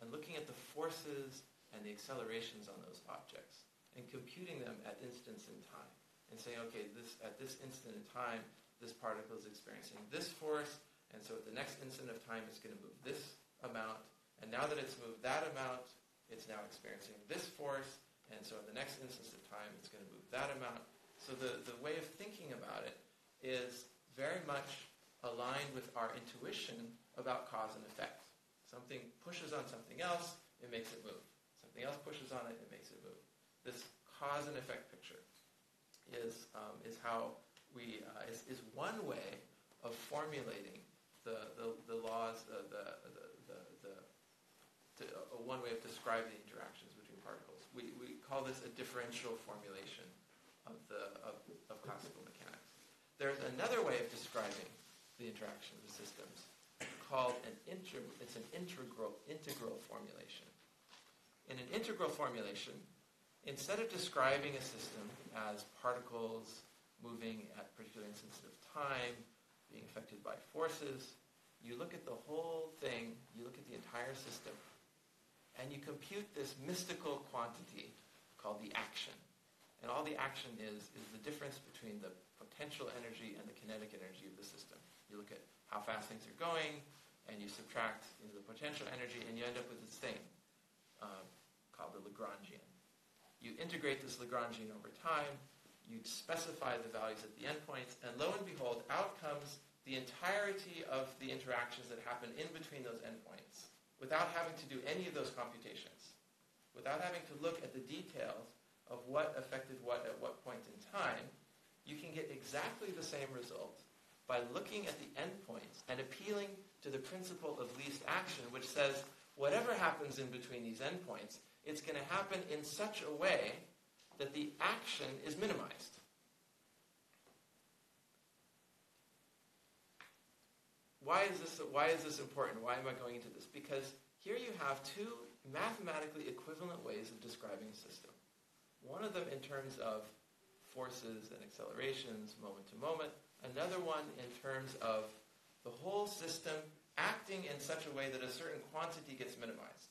and looking at the forces and the accelerations on those objects, and computing them at instants in time, and saying, okay, this, at this instant in time, this particle is experiencing this force, and so at the next instant of time, it's going to move this amount, and now that it's moved that amount, it's now experiencing this force, and so in the next instance of time, it's going to move that amount. So the, the way of thinking about it is very much aligned with our intuition about cause and effect. Something pushes on something else, it makes it move. Something else pushes on it, it makes it move. This cause and effect picture is, um, is how we, uh, is, is one way of formulating the, the, the laws, uh, the, the, to, uh, one way of describing the interactions between particles. We, we call this a differential formulation of, the, of, of classical mechanics. There's another way of describing the interaction of the systems called an inter, it's an integral, integral formulation. In an integral formulation, instead of describing a system as particles moving at particular instances of time, being affected by forces, you look at the whole thing, you look at the entire system, and you compute this mystical quantity called the action. And all the action is, is the difference between the potential energy and the kinetic energy of the system. You look at how fast things are going, and you subtract you know, the potential energy, and you end up with this thing um, called the Lagrangian. You integrate this Lagrangian over time, you specify the values at the endpoints, and lo and behold, out comes the entirety of the interactions that happen in between those endpoints without having to do any of those computations, without having to look at the details of what affected what at what point in time, you can get exactly the same result by looking at the endpoints and appealing to the principle of least action, which says whatever happens in between these endpoints, it's going to happen in such a way that the action is minimized. Why is this, why is this important? Why am I going into this? Because here you have two mathematically equivalent ways of describing a system. One of them in terms of forces and accelerations, moment to moment. Another one in terms of the whole system acting in such a way that a certain quantity gets minimized.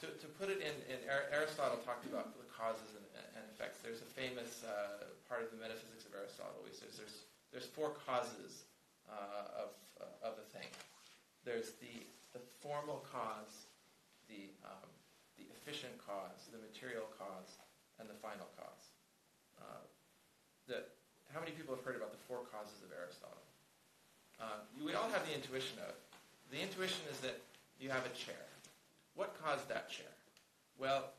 To, to put it in, in Aristotle talked about the causes and, and effects. There's a famous uh, part of the metaphysics of Aristotle. He says there's, there's four causes uh, of, uh, of a thing. There's the, the formal cause, the, um, the efficient cause, the material cause, and the final cause. Uh, the, how many people have heard about the four causes of Aristotle? Uh, we all have the intuition of it. The intuition is that you have a chair. What caused that chair? Well,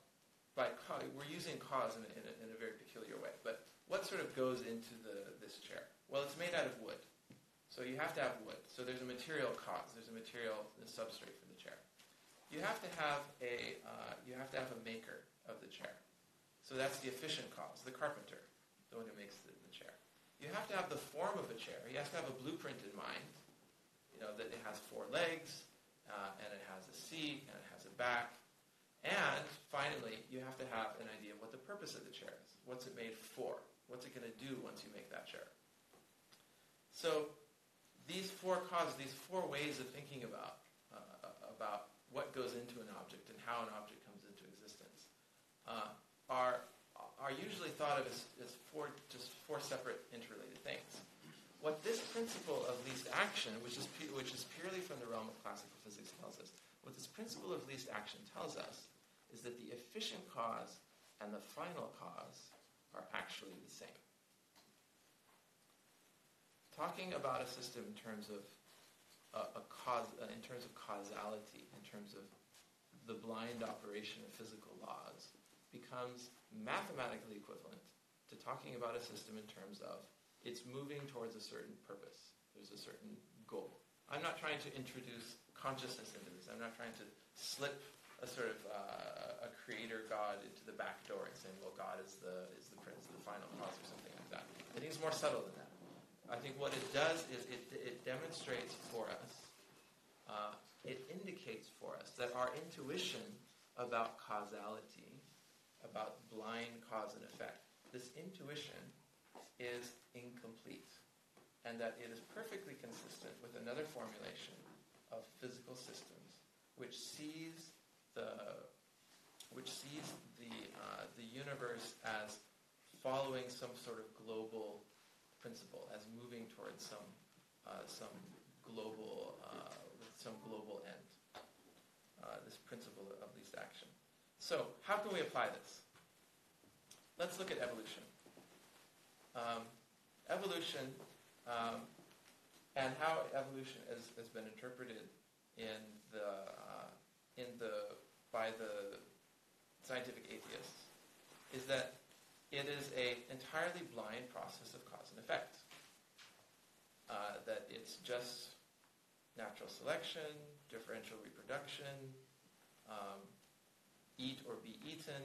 by we're using cause in a, in, a, in a very peculiar way, but what sort of goes into the, this chair? Well, it's made out of wood. So you have to have wood. So there's a material cause. There's a material the substrate for the chair. You have to have a uh, you have to have a maker of the chair. So that's the efficient cause, the carpenter, the one who makes the, the chair. You have to have the form of a chair. You have to have a blueprint in mind. You know that it has four legs, uh, and it has a seat, and it has a back. And finally, you have to have an idea of what the purpose of the chair is. What's it made for? What's it going to do once you make that chair? So these four causes, these four ways of thinking about uh, about what goes into an object and how an object comes into existence uh, are are usually thought of as, as four just four separate interrelated things. What this principle of least action, which is which is purely from the realm of classical physics, tells us, what this principle of least action tells us, is that the efficient cause and the final cause are actually the same talking about a system in terms of uh, a cause, uh, in terms of causality, in terms of the blind operation of physical laws, becomes mathematically equivalent to talking about a system in terms of it's moving towards a certain purpose. There's a certain goal. I'm not trying to introduce consciousness into this. I'm not trying to slip a sort of uh, a creator God into the back door and saying, well, God is the is the prince, the final cause, or something like that. I think it's more subtle than that. I think what it does is it, it demonstrates for us, uh, it indicates for us that our intuition about causality, about blind cause and effect, this intuition is incomplete. And that it is perfectly consistent with another formulation of physical systems, which sees the which sees the uh, the universe as following some sort of global principle as moving towards some uh, some global uh, some global end. Uh, this principle of least action. So, how can we apply this? Let's look at evolution. Um, evolution um, and how evolution has, has been interpreted in the uh, in the by the scientific atheists is that it is an entirely blind process of cause and effect. Uh, that it's just natural selection, differential reproduction, um, eat or be eaten.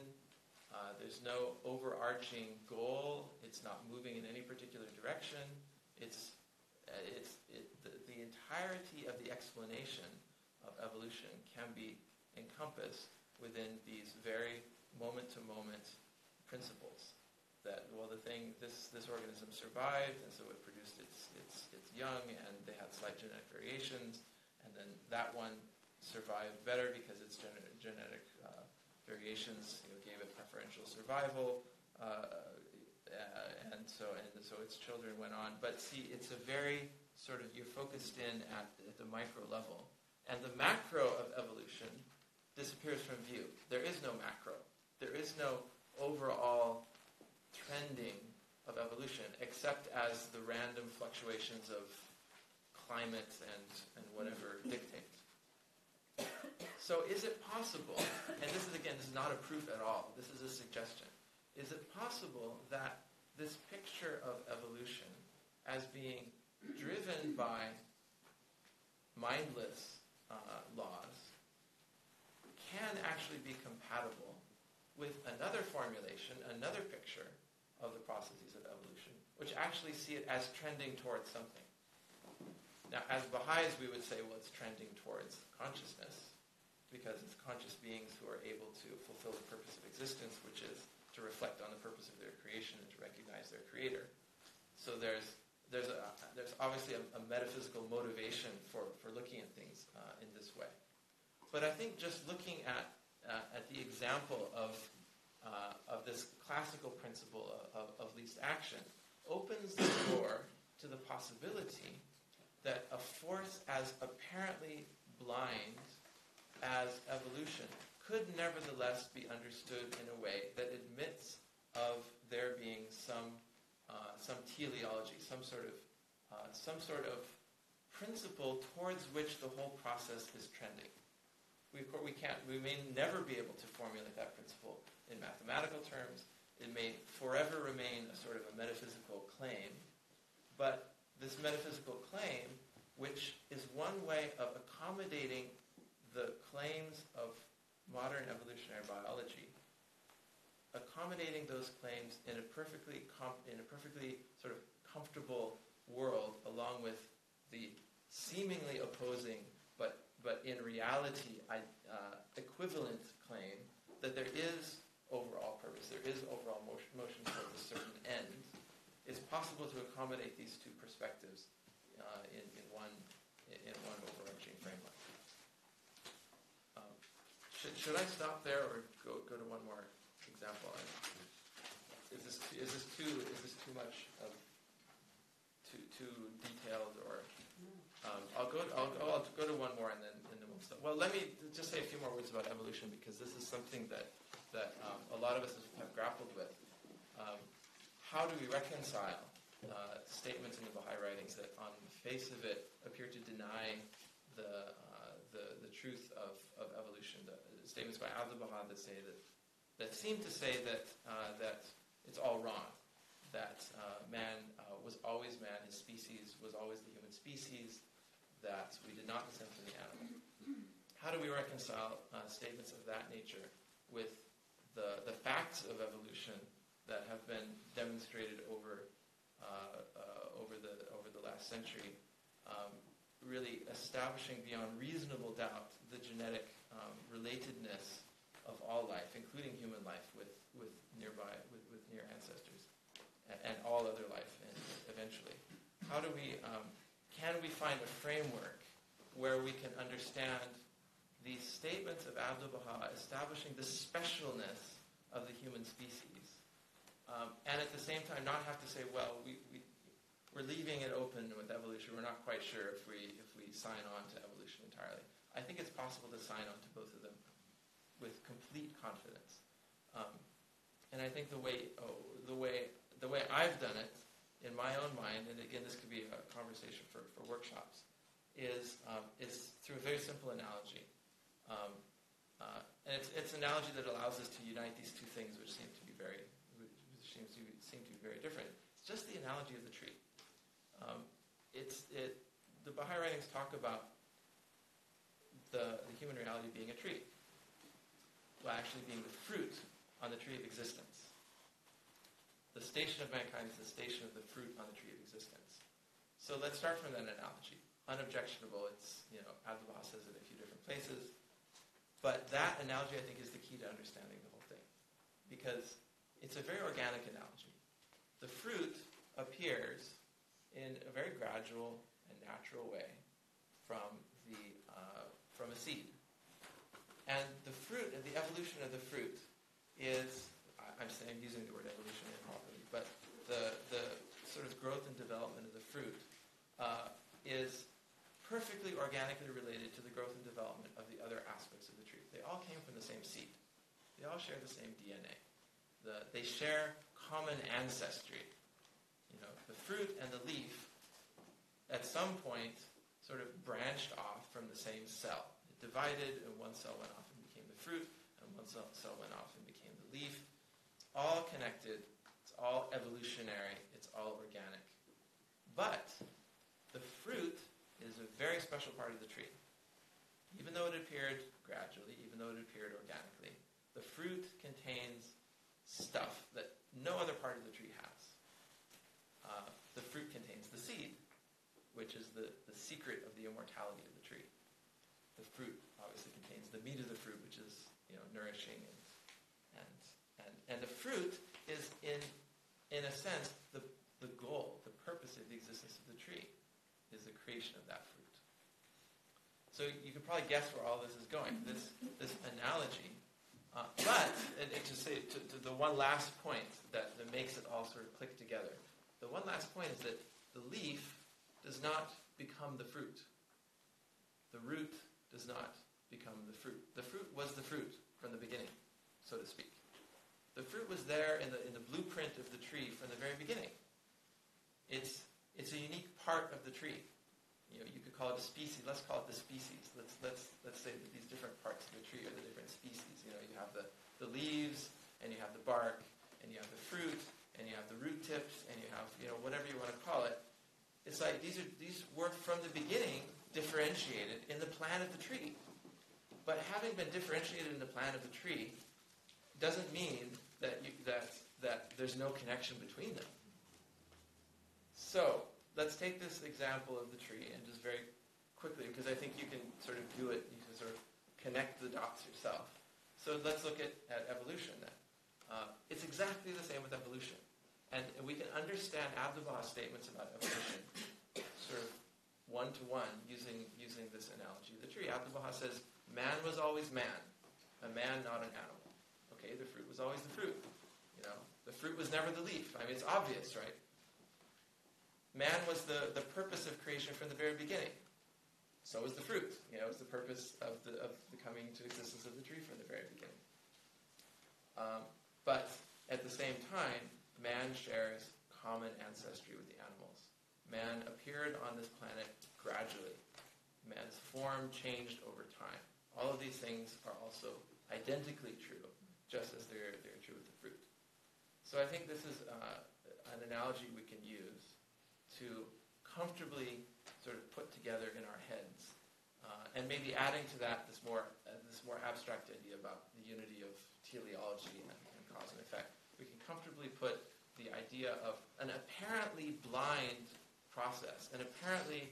Uh, there's no overarching goal. It's not moving in any particular direction. It's, uh, it's it, the, the entirety of the explanation of evolution can be encompassed within these very moment-to-moment principles that well the thing this this organism survived and so it produced its its its young and they had slight genetic variations and then that one survived better because its genetic, genetic uh, variations you know, gave it preferential survival uh, uh, and so and so its children went on. But see, it's a very sort of, you're focused in at, at the micro level. And the macro of evolution disappears from view. There is no macro. There is no overall of evolution, except as the random fluctuations of climate and, and whatever dictate. So is it possible, and this is again, this is not a proof at all, this is a suggestion. Is it possible that this picture of evolution as being driven by mindless uh, laws can actually be compatible with another formulation, another picture of the processes of evolution, which actually see it as trending towards something. Now, as Baha'is, we would say, well, it's trending towards consciousness, because it's conscious beings who are able to fulfill the purpose of existence, which is to reflect on the purpose of their creation and to recognize their creator. So there's there's a, there's obviously a, a metaphysical motivation for, for looking at things uh, in this way. But I think just looking at uh, at the example of uh, of this classical principle of, of, of least action opens the door to the possibility that a force as apparently blind as evolution could nevertheless be understood in a way that admits of there being some uh, some teleology, some sort of uh, some sort of principle towards which the whole process is trending. We, we can't, we may never be able to formulate that principle in mathematical terms. It may forever remain a sort of a metaphysical claim, but this metaphysical claim, which is one way of accommodating the claims of modern evolutionary biology, accommodating those claims in a perfectly com- in a perfectly sort of comfortable world, along with the seemingly opposing but but in reality uh, equivalent claim that there is overall purpose, there is overall motion, motion towards a certain end. It's possible to accommodate these two perspectives uh, in, in one in one overarching framework. Should, should I stop there or go, go to one more example? Is this, is this too is this too much of too too detailed or um, I'll go I'll, go, I'll go to one more and then and then we'll stop. Well, let me just say a few more words about evolution because this is something that that um, a lot of us have grappled with. Um, how do we reconcile uh, statements in the Baha'i writings that, on the face of it, appear to deny the uh, the, the truth of, of evolution? The, statements by Abdu'l-Baha that say that that seem to say that uh, that it's all wrong, that uh, man uh, was always man, his species was always the human species, that we did not descend from the animal. How do we reconcile uh, statements of that nature with the the facts of evolution that have been demonstrated over uh, uh, over the over the last century? Um, really establishing beyond reasonable doubt the genetic um, relatedness of all life, including human life, with, with nearby, with, with near ancestors, and, and, all other life, and eventually. How do we, um, can we find a framework where we can understand these statements of Abdu'l-Baha establishing the specialness of the human species, um, and at the same time not have to say, well, we, we, we're leaving it open with evolution. We're not quite sure if we, if we sign on to evolution entirely. I think it's possible to sign on to both of them with complete confidence. Um, and I think the way, oh, the way, the way I've done it in my own mind, and again, this could be a conversation for, for workshops, is, um, is through a very simple analogy. Um, uh, and it's, it's an analogy that allows us to unite these two things, which seem to be very, which seems to be, seem to be very different. It's just the analogy of the tree. Um, it's, it, the Baha'i writings talk about the, the human reality being a tree. Well, actually being the fruit on the tree of existence. The station of mankind is the station of the fruit on the tree of existence. So let's start from that analogy. Unobjectionable, it's, you know, Abdu'l-Baha says it in a few different places. But that analogy, I think, is the key to understanding the whole thing. Because it's a very organic analogy. The fruit appears in a very gradual and natural way from the from a seed. And the fruit, the evolution of the fruit is, I'm saying using the word evolution improperly, but the, the sort of growth and development of the fruit uh, is perfectly organically related to the growth and development of the other aspects. They all came from the same seed. They all share the same DNA. The, they share common ancestry. You know, the fruit and the leaf, at some point, sort of branched off from the same cell. It divided, and one cell went off and became the fruit, and one cell, cell went off and became the leaf. It's all connected. It's all evolutionary. It's all organic. But the fruit is a very special part of the tree. Even though it appeared gradually, even though it appeared organically, the fruit contains stuff that no other part of the tree has. Uh, the fruit contains the seed, which is the, the secret of the immortality of the tree. The fruit obviously contains the meat of the fruit, which is you know nourishing and and and, and the fruit is in in a sense the the goal, the purpose of the existence of the tree is the creation of that fruit. So you can probably guess where all this is going. This this analogy, uh, but and, and to say to, to the one last point that, that makes it all sort of click together. The one last point is that the leaf does not become the fruit. The root does not become the fruit. The fruit was the fruit from the beginning, so to speak. The fruit was there in the in the blueprint of the tree from the very beginning. It's it's a unique part of the tree. You know, you could call it a species. Let's call it the species. Let's let's let's say that these different parts of the tree are the different species. You know, you have the, the leaves, and you have the bark, and you have the fruit, and you have the root tips, and you have you know whatever you want to call it. It's like these are these were from the beginning differentiated in the plan of the tree. But having been differentiated in the plan of the tree doesn't mean that you, that that there's no connection between them. So let's take this example of the tree and just very quickly, because I think you can sort of do it, you can sort of connect the dots yourself. So let's look at, at evolution then. Uh, it's exactly the same with evolution. And we can understand Abdu'l-Baha's statements about evolution sort of one to one using, using this analogy the tree. Abdu'l-Baha says, man was always man, a man, not an animal. Okay, the fruit was always the fruit. You know, the fruit was never the leaf. I mean, it's obvious, right? Man was the, the purpose of creation from the very beginning. So was the fruit. You know, it was the purpose of the, of the coming to existence of the tree from the very beginning. Um, but at the same time, man shares common ancestry with the animals. Man appeared on this planet gradually. Man's form changed over time. All of these things are also identically true, just as they're, they're true with the fruit. So I think this is uh, an analogy we can use to comfortably sort of put together in our heads. Uh, and maybe adding to that this more, uh, this more abstract idea about the unity of teleology and, and cause and effect. We can comfortably put the idea of an apparently blind process, an apparently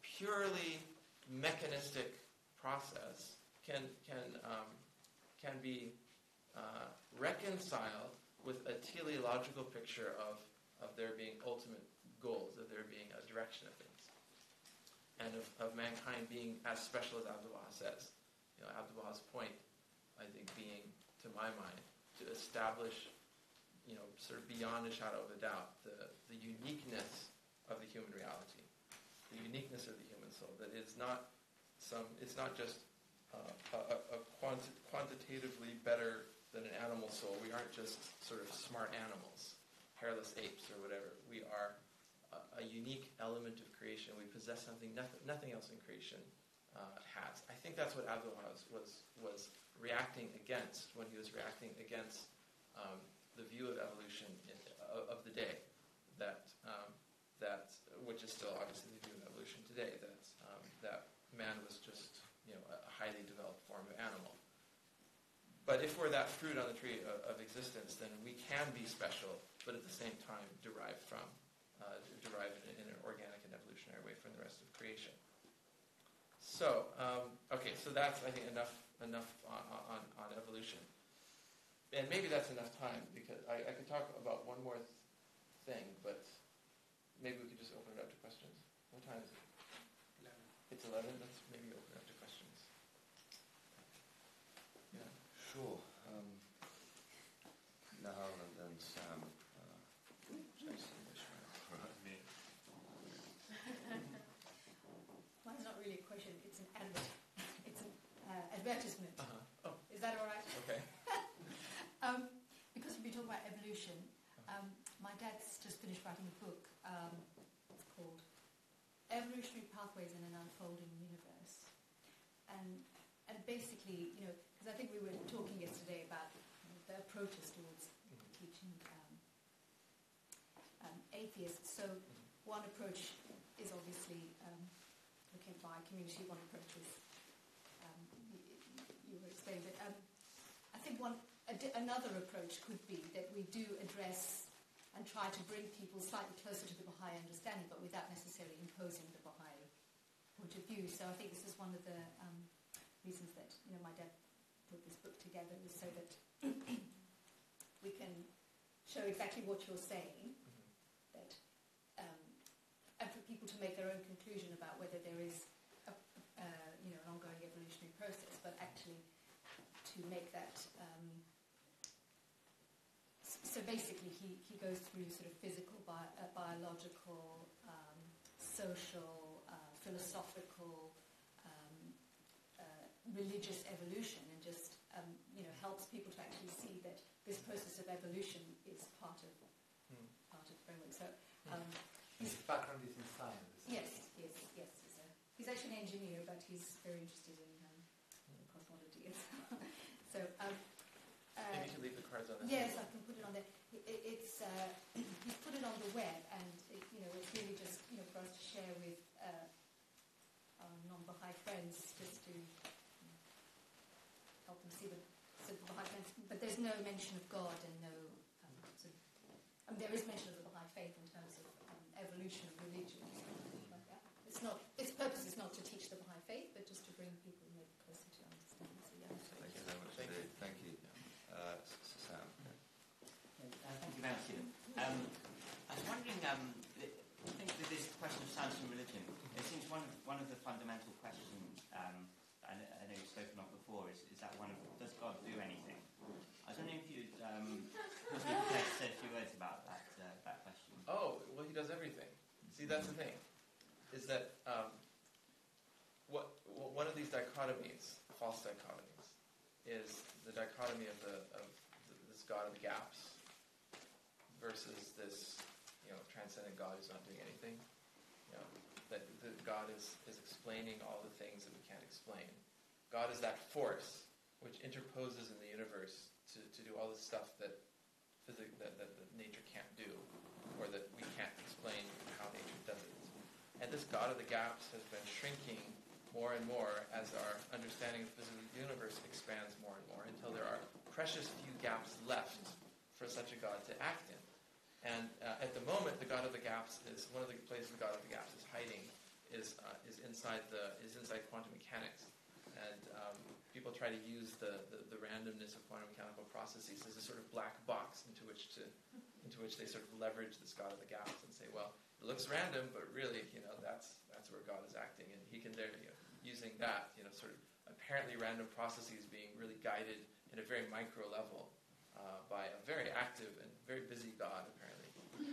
purely mechanistic process can, can, um, can be uh, reconciled with a teleological picture of, of there being ultimate goals, of there being a direction of things, and of, of mankind being as special as Abdu'l-Baha says. You know, Abdu'l-Baha's point, I think, being, to my mind, to establish, you know, sort of beyond a shadow of a doubt, the, the uniqueness of the human reality, the uniqueness of the human soul, that it's not some, it's not just uh, a, a quanti- quantitatively better than an animal soul. We aren't just sort of smart animals, hairless apes or whatever. We are a, unique element of creation. We possess something nothing, nothing else in creation uh, has. I think that's what Abdu'l-Baha was, was, was reacting against when he was reacting against um, the view of evolution in, of, of the day, that, um, that, which is still obviously the view of evolution today, that, um, that man was just you know, a highly developed form of animal. But if we're that fruit on the tree of, of existence, then we can be special, but at the same time derived from, uh, derive in, in, an organic and evolutionary way from the rest of creation. So, um, okay, so that's I think enough enough on, on, on evolution, and maybe that's enough time because I, I could talk about one more th- thing, but maybe we could just open it up to questions. What time is it? Eleven. It's eleven. Let's maybe open it up to questions. Yeah. Sure. Um, Nahal and, and Sam. Uh, Jason, this way. Right. Me. advertisement. Uh-huh. Oh, Is that all right? okay. Um, because we've been talking about evolution, um, my dad's just finished writing a book. Um, called Evolutionary Pathways in an Unfolding Universe. And, and basically, you know, because I think we were talking yesterday about you know, the approaches towards teaching um, um, atheists. So one approach is obviously um, looking by community. One approach is um, you, you were explaining, but um, I think one a di- another approach could be that we do address and try to bring people slightly closer to the Baha'i understanding, but without necessarily imposing the Baha'i point of view. So I think this is one of the um, reasons that you know my dad put this book together, is so that *coughs* we can show exactly what you're saying, Mhm. that um, and for people to make their own conclusion about whether there is a, uh, you know an ongoing evolutionary process, but actually to make that. Um, so basically, he, he goes through sort of physical, bi- uh, biological, um, social, uh, philosophical, um, uh, religious evolution, and just um, you know helps people to actually see that this process of evolution is part of Hmm. part of the framework. So. Um, His background is in science. Yes, yes, yes. He's, a, he's actually an engineer, but he's very interested in um, cosmology. *laughs* so- um, uh, Maybe leave the cards on yes, I can put it on there. It, it- it's uh, *clears throat* he's put it on the web, and it, you know, it's really just you know for us to share with uh, our non-Baha'i friends, just to you know, help them see the, see the Baha'i friends. But there's no mention of God and no um, sort of. I mean, there is mention of the Baha'i faith in terms of um, evolution of religion and stuff like that. It's not. Its purpose is not to teach the Baha'i faith, but just to bring people maybe closer to understanding. So yeah. Thank you very much Thank indeed. Thank you. Uh, S- Sam. Uh, Thank you very much, Steven. Um, I was wondering, um, I think with this question of science and religion, it seems one of, one of the fundamental questions um, I, kn- I know you've spoken of before is, is that one of, does God do anything? I was wondering if you'd um, say a few words about that, uh, that question. Oh, well, he does everything. See, that's the thing, is that um, what, wh- one of these dichotomies, false dichotomies, is the dichotomy of the of th- this God of the gaps versus this, you know, transcendent God who's not doing anything. You know, that the God is is explaining all the things that we can't explain. God is that force which interposes in the universe to, to do all the stuff that physic that, that, that nature can't do or that we can't explain how nature does it. And this God of the gaps has been shrinking more and more as our understanding of the physical universe expands more and more until there are precious few gaps left for such a God to act in. And uh, at the moment, the God of the gaps is one of the places the God of the gaps is hiding is uh, is inside the is inside quantum mechanics. And um, people try to use the, the, the randomness of quantum mechanical processes as a sort of black box into which to into which they sort of leverage this God of the gaps and say, well, it looks random, but really, you know, that's that's where God is acting, and He can there, you know, using that, you know, sort of apparently random processes being really guided in a very micro level uh, by a very active and very busy God, apparently.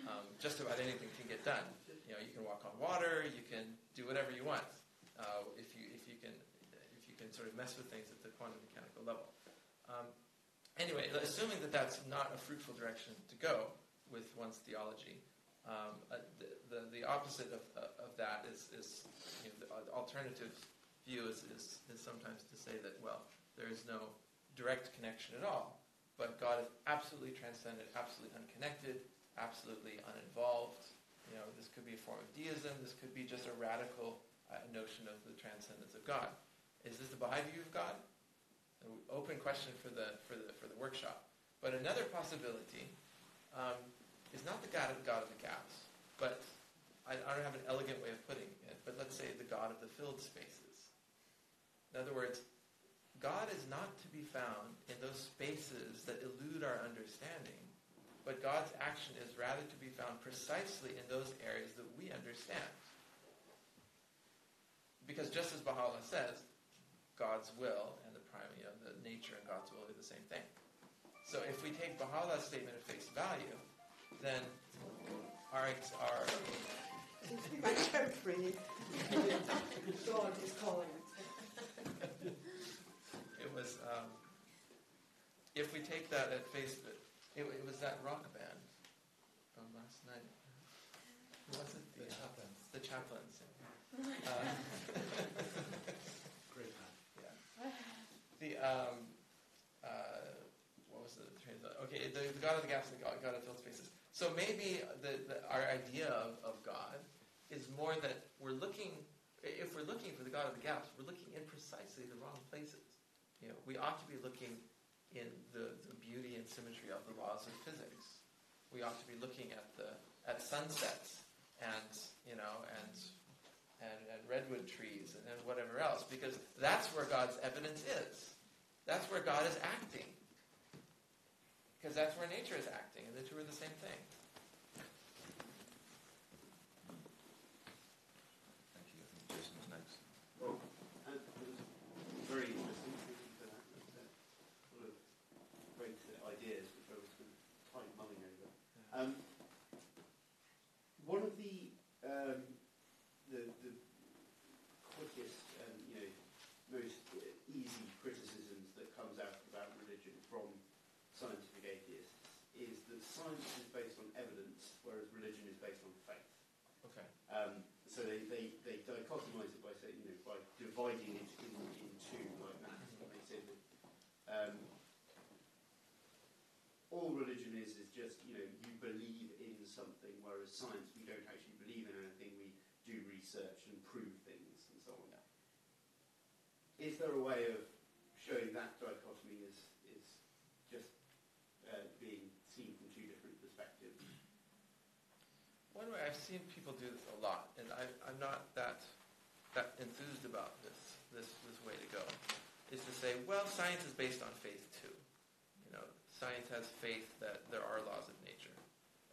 Um, just about anything can get done. You know, you can walk on water, you can do whatever you want uh, if you if you can if you can sort of mess with things at the quantum mechanical level. Um, anyway, assuming that that's not a fruitful direction to go with one's theology, um, uh, the, the the opposite of, uh, of that is is you know, the uh, alternative view is, is is sometimes to say that well there is no direct connection at all, but God is absolutely transcendent, absolutely unconnected, absolutely uninvolved. You know, this could be a form of deism. This could be just a radical uh, notion of the transcendence of God. Is this the Baha'i view of God? An open question for the for the for the workshop. But another possibility um, is not the God of God of the gaps, but I, I don't have an elegant way of putting it. But let's say the God of the filled spaces. In other words, God is not to be found in those spaces that elude our understanding, but God's action is rather to be found precisely in those areas that we understand. Because just as Baha'u'llah says, God's will and the you know, the nature and God's will are the same thing. So if we take Baha'u'llah's statement at face value, then our, our Seems to be my temporary. God is calling. because um, if we take that at face, it, it was that rock band from last night. Who was it? The chaplains. The chaplains. Uh, *laughs* Great yeah. The um, uh, what was the train of? Okay, the, the God of the gaps and the God, God of filled spaces. So maybe the, the, our idea of, of God is more that we're looking. If we're looking for the God of the gaps, we're looking in precisely the wrong places. You know, we ought to be looking in the, the beauty and symmetry of the laws of physics. We ought to be looking at the at sunsets and you know and and, and redwood trees and, and whatever else, because that's where God's evidence is. That's where God is acting. Because that's where nature is acting, and the two are the same thing. Thank you. I think Jason's next. Well, and it was very interesting. Thank you for that. It was, uh, full of great uh, ideas, which I was kind of tight mulling over. Um, one of the um, the, the quickest and you know most uh, easy criticisms that comes out about religion from scientific atheists is that science is based on evidence, whereas religion is based on faith. Okay. Um, so they, they, they dichotomise it by saying, you know, by dividing it in, in two like that. And they say that um, all religion is is just, you know, you believe in something, whereas science, we don't actually believe in anything. We do research and prove things and so on. Is there a way of showing that dichotomy is is just uh, being seen from two different perspectives? One way I've seen people do this a lot, and I, I'm not that that enthused about this this this way to go, is to say, well, science is based on faith too. You know, science has faith that there are laws of nature.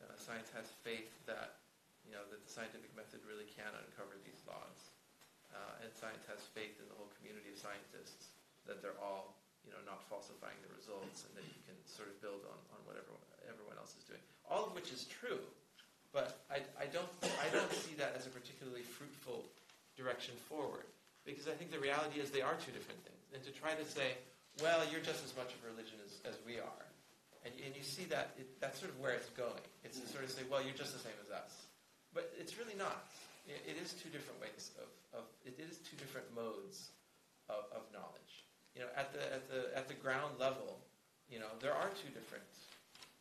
Uh, science has faith that you know that the scientific method really can uncover these laws, uh, and science has faith in the whole community of scientists that they're all you know not falsifying the results, and that you can sort of build on, on whatever everyone else is doing. All of which is true. But I, I, don't, I don't see that as a particularly fruitful direction forward. Because I think the reality is they are two different things. And to try to say, well, you're just as much of a religion as, as we are. And, and you see that, it, that's sort of where it's going. It's to sort of say, well, you're just the same as us. But it's really not. It, it is two different ways of, of it is two different modes of, of knowledge. You know, at the, at, the, at the ground level, you know, there are two different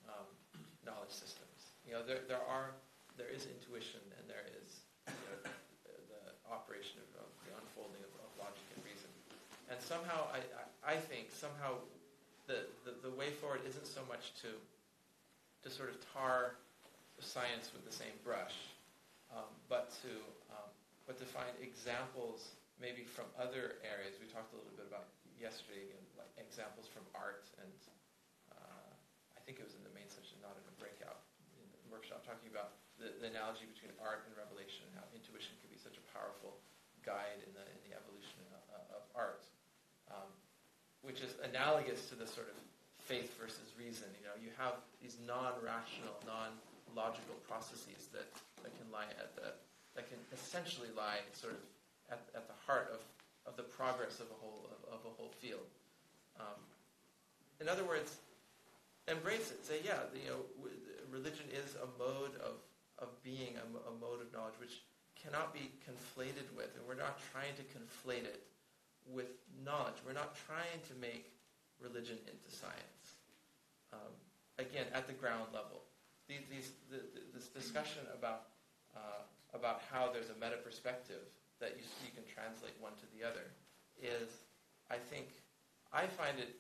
um, knowledge systems. You know, there, there are there is intuition and there is you know, the operation of, of the unfolding of, of, logic and reason. And somehow, I, I, I think somehow the, the, the way forward isn't so much to to sort of tar science with the same brush, um, but to um, but to find examples maybe from other areas. We talked a little bit about yesterday, like examples from art and uh, I think it was in the main session, not in a breakout workshop talking about the, the, analogy between art and revelation and how intuition can be such a powerful guide in the, in the evolution of, of art, um, which is analogous to the sort of faith versus reason. You know, you have these non-rational, non-logical processes that, that can lie at the that can essentially lie sort of at, at the heart of, of the progress of a whole of, of a whole field. Um, in other words, embrace it. Say, yeah, you know, religion is a mode of, of being, a, a, mode of knowledge, which cannot be conflated with, and we're not trying to conflate it with knowledge. We're not trying to make religion into science. Um, again, at the ground level, these, these, the, this discussion about uh, about how there's a meta perspective that you, you can translate one to the other is, I think, I find it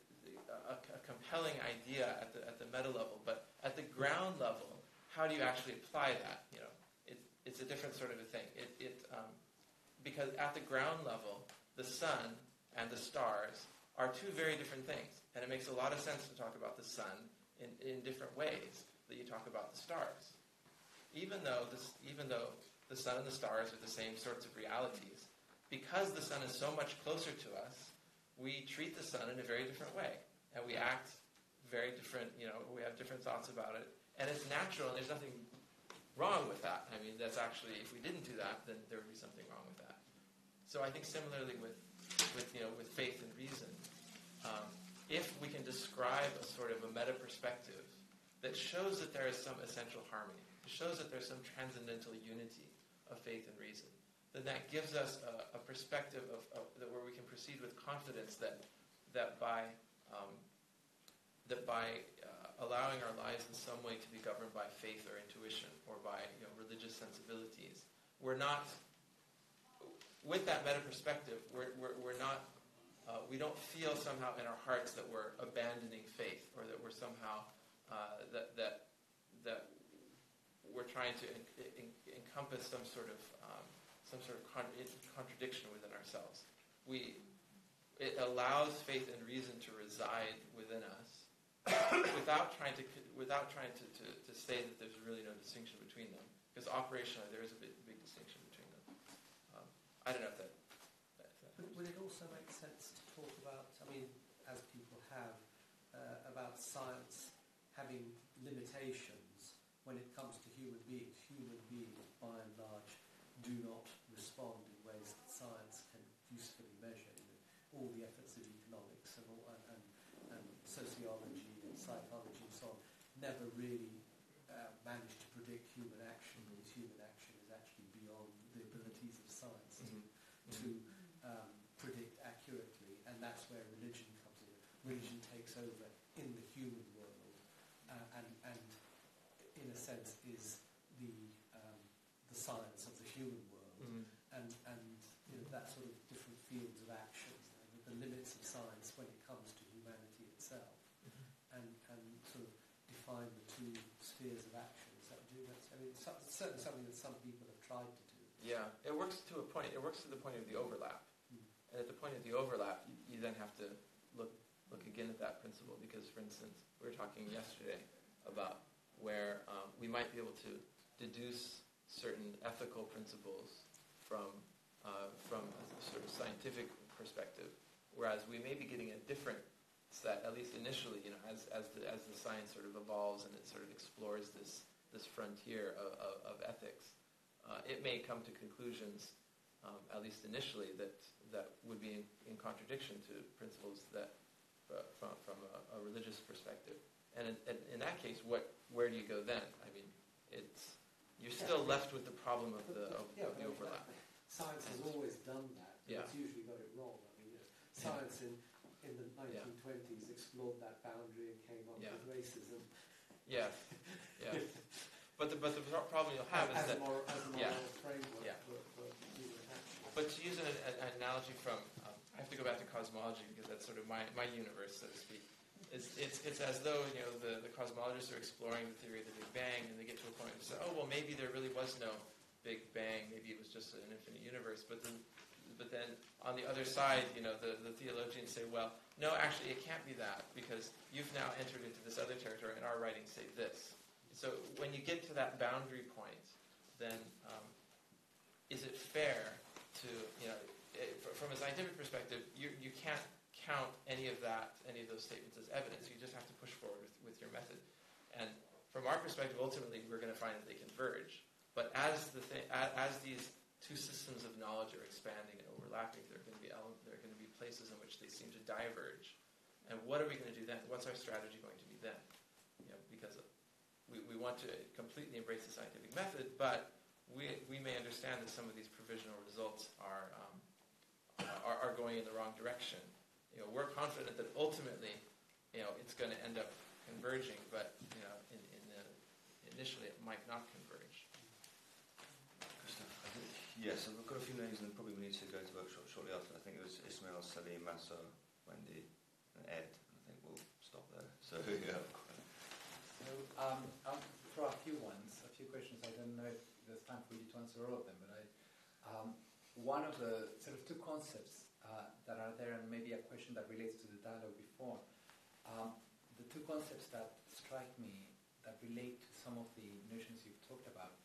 a, a, compelling idea at the, at the meta level, but at the ground level, how do you actually apply that? You know, it, it's a different sort of a thing. It, it um, because at the ground level, the sun and the stars are two very different things, and it makes a lot of sense to talk about the sun in, in different ways that you talk about the stars. Even though this, even though the sun and the stars are the same sorts of realities, because the sun is so much closer to us, we treat the sun in a very different way and we act very different, you know, we have different thoughts about it. And it's natural, and there's nothing wrong with that. I mean, that's actually, if we didn't do that, then there would be something wrong with that. So I think similarly with, with you know, with faith and reason, um, if we can describe a sort of a meta perspective that shows that there is some essential harmony, shows that there's some transcendental unity of faith and reason, then that gives us a, a perspective of, of, where we can proceed with confidence that that by um, that by uh, allowing our lives in some way to be governed by faith or intuition or by you know, religious sensibilities, we're not with that meta perspective. We're, we're, we're not uh, we don't feel somehow in our hearts that we're abandoning faith or that we're somehow uh, that that that we're trying to en- en- encompass some sort of um, some sort of con- contradiction within ourselves. We it allows faith and reason to reside within us without trying to without trying to, to, to say that there's really no distinction between them because operationally there is a big, big distinction between them. Um, I don't know if that. Would, would it also make sense to talk about, I mean, as people have, uh, about science having limitations when it comes to human beings? Human beings, by and large, do not respond in ways that science can usefully measure. You know, all the efforts of economics and, all, and, and, and sociology and psychology and so on never really uh, manage to predict human action because human action is actually beyond the abilities of science Mhm. to um, predict accurately, and that's where religion comes in. Religion takes over in the human world, uh, and, and in a sense is the um, the science of the human world, Mhm. and and you know, that sort of different fields of actions, and the limits of science when it comes to humanity itself, and and sort of define the two spheres of that do that? I mean, it's certainly something that some people have tried to do. Yeah, it works to a point. It works to the point of the overlap, Hmm. and at the point of the overlap, you, you then have to look look again at that principle because, for instance, we were talking yesterday about where um, we might be able to deduce certain ethical principles from uh, from a sort of scientific perspective, whereas we may be getting a different set, at least initially, you know, as as the as the science sort of evolves and it sort of explores this this frontier of, of, of ethics uh, it may come to conclusions, um, at least initially, that, that would be in, in contradiction to principles that, uh, from, from a, a religious perspective. And in, in, that case, what, where do you go then? I mean, it's, you're still left with the problem of the, of, Yeah, of the overlap. Science has always done that, but Yeah. it's usually got it wrong. I mean, science in, in the Yeah. 1920s explored that boundary and came up Yeah. with racism Yeah, yeah. But the, but the problem you'll have is as, that a moral, as a moral yeah. framework Yeah. for, for. But to use an, an an analogy from, um, I have to go back to cosmology because that's sort of my, my universe, so to speak. It's, it's, it's as though you know the, the cosmologists are exploring the theory of the Big Bang, and they get to a point where they say, oh well, maybe there really was no Big Bang, maybe it was just an infinite universe. But then, but then on the other side, you know, the, the theologians say, well, no, actually, it can't be that because you've now entered into this other territory, and our writings say this. So when you get to that boundary point, then um, is it fair to, you know, it, from a scientific perspective, you, you can't count any of that, any of those statements as evidence. You just have to push forward with, with your method. And from our perspective, ultimately, we're going to find that they converge. But as the as, as these two systems of knowledge are expanding and overlapping, there are going to be ele- there are going to be places in which they seem to diverge. And what are we going to do then? What's our strategy going to be then? You know, because we, we want to completely embrace the scientific method, but we, we may understand that some of these provisional results are, um, are, are going in the wrong direction. You know, we're confident that ultimately, you know, it's going to end up converging, but you know, in, in the, initially it might not converge. Yes, we've got a few names and probably we need to go to workshop shortly after. I think it was Ismail, Salim, Massa, Wendy, and Ed. I think we'll stop there. *laughs* So, yeah. So um, I'll throw a few ones, a few questions. I don't know if there's time for you to answer all of them, but I, um, one of the sort of two concepts uh, that are there, and maybe a question that relates to the dialogue before, um, the two concepts that strike me that relate to some of the notions you've talked about.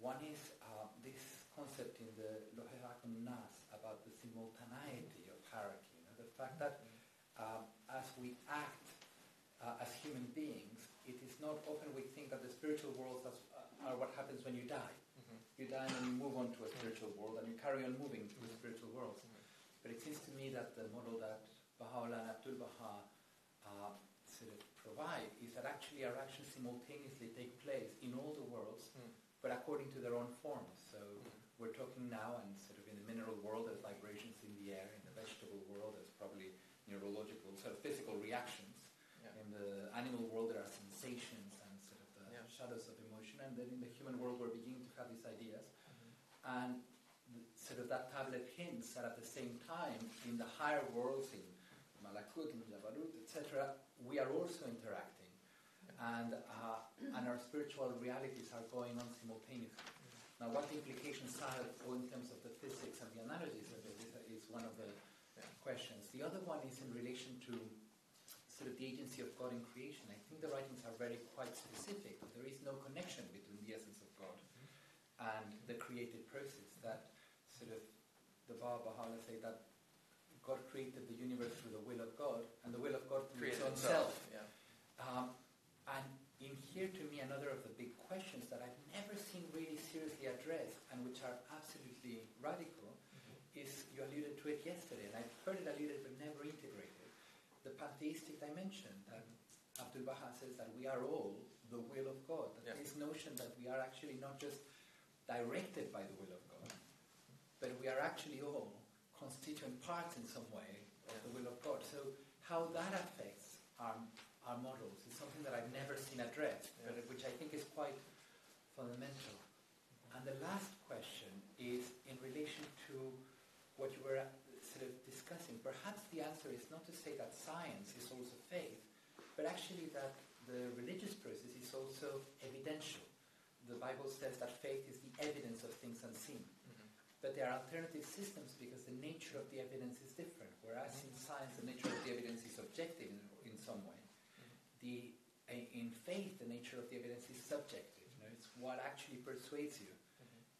One is concept in the Loherakum Nas about the simultaneity of hierarchy, you know, the fact that um, as we act uh, as human beings, it is not often we think that the spiritual worlds as, uh, are what happens when you die. Mm-hmm. You die and you move on to a spiritual world and you carry on moving to the spiritual worlds. But it seems to me that the model that Baha'u'llah and Abdul Baha uh, sort of provide is that actually our actions simultaneously take place in all the worlds, Mm. but according to their own forms. We're talking now, and sort of in the mineral world, there's vibrations in the air. In the vegetable world, there's probably neurological, sort of physical reactions. Yeah. In the animal world, there are sensations and sort of the Yeah. shadows of emotion. And then in the human world, we're beginning to have these ideas. And the, sort of that tablet hints that at the same time, in the higher worlds, in Malakut, in Jabarut, etc., we are also interacting. And, uh, and our spiritual realities are going on simultaneously. Now, what the implications are all in terms of the physics and the analogies of it is, is one of the questions. The other one is in relation to sort of the agency of God in creation. I think the writings are very quite specific. There is no connection between the essence of God and the created process. That sort of the Baha'u'llah say that God created the universe through the will of God, and the will of God through Create its own itself. self. Yeah. Um, and in here, to me, another of the big questions that I've never seen really seriously addressed and which are absolutely radical is you alluded to it yesterday, and I've heard it alluded but never integrated. The pantheistic dimension that Abdul Baha says that we are all the will of God. That Yeah. This notion that we are actually not just directed by the will of God, but we are actually all constituent parts in some way of the will of God. So how that affects our, our models is something that I've never seen addressed, but which I think is quite fundamental. And the last question is in relation to what you were uh, sort of discussing. Perhaps the answer is not to say that science is also faith, but actually that the religious process is also evidential. The Bible says that faith is the evidence of things unseen. Mm-hmm. But there are alternative systems because the nature of the evidence is different. Whereas in mm-hmm. science, the nature of the evidence is objective in, in some way. Mm-hmm. The, in faith, the nature of the evidence is subjective. You know, it's what actually persuades you.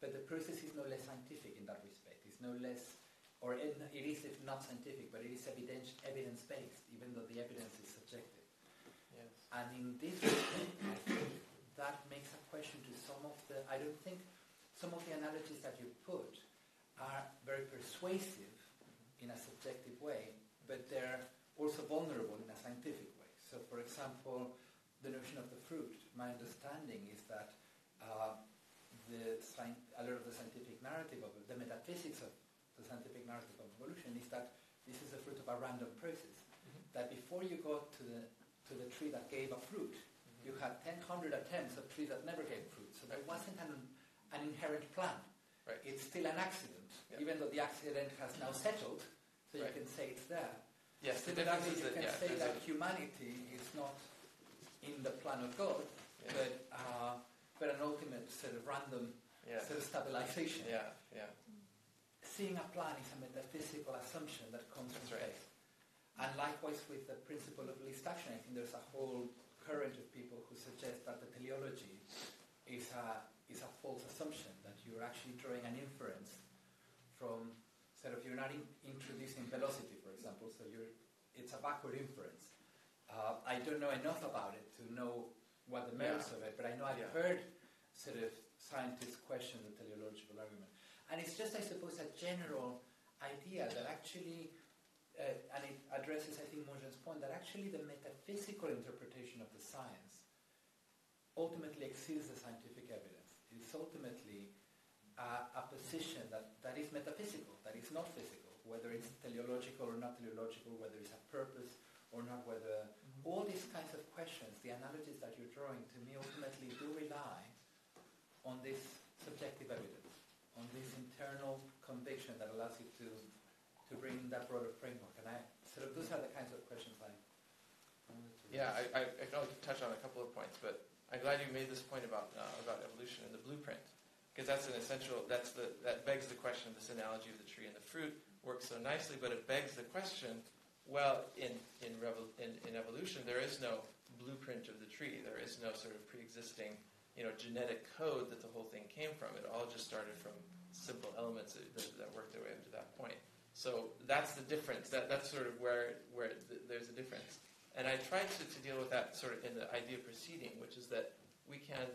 But the process is no less scientific in that respect. It's no less, or it, is if not scientific, but it is evidence, evidence-based, even though the evidence is subjective. Yes. And in this respect, I think that makes a question to some of the, I don't think some of the analogies that you put are very persuasive in a subjective way, but they're also vulnerable in a scientific way. So, for example, the notion of the fruit, my understanding is that uh, the a lot of the scientific narrative of the metaphysics of scientific narrative of evolution is that this is the fruit of a random process. That before you got to the to the tree that gave a fruit, you had 1,000 attempts of trees that never gave fruit. So there wasn't an, an inherent plan. Right. It's still an accident, Yeah. even though the accident has now settled, so you Right. can say it's there. Yes, the difference is you can yeah, say that a- humanity is not in the plan of God, Yeah. but uh, but an ultimate sort of random yeah, sort of stabilization. yeah, yeah. Seeing a plan is a metaphysical assumption that comes from right. And likewise with the principle of least action, I think there's a whole current of people who suggest that the teleology is a is a false assumption that you're actually drawing an inference from sort of you're not in, introducing velocity, for example, so you're it's a backward inference. Uh, I don't know enough about it to know what the merits of it, but I know I've Yeah. heard sort of scientists question the teleological argument. And it's just, I suppose, a general idea that actually, uh, and it addresses, I think, Monjan's point, that actually the metaphysical interpretation of the science ultimately exceeds the scientific evidence. It's ultimately uh, a position that, that is metaphysical, that is not physical, whether it's teleological or not teleological, whether it's a purpose or not, whether all these kinds of questions, the analogies that you're drawing, to me ultimately do rely on this subjective evidence, internal conviction that allows you to, to bring in that broader framework. And I sort of those are the kinds of questions I Yeah, I, I, I can only touch on a couple of points, but I'm glad you made this point about uh, about evolution and the blueprint, because that's an essential. That's the that begs the question. This analogy of the tree and the fruit works so nicely, but it begs the question. Well, in in, revol- in in evolution, there is no blueprint of the tree. There is no sort of pre-existing, you know, genetic code that the whole thing came from. It all just started from simple elements that, that, worked their way up to that point. So that's the difference. That that's sort of where where th- there's a difference. And I tried to, to deal with that sort of in the idea proceeding, which is that we can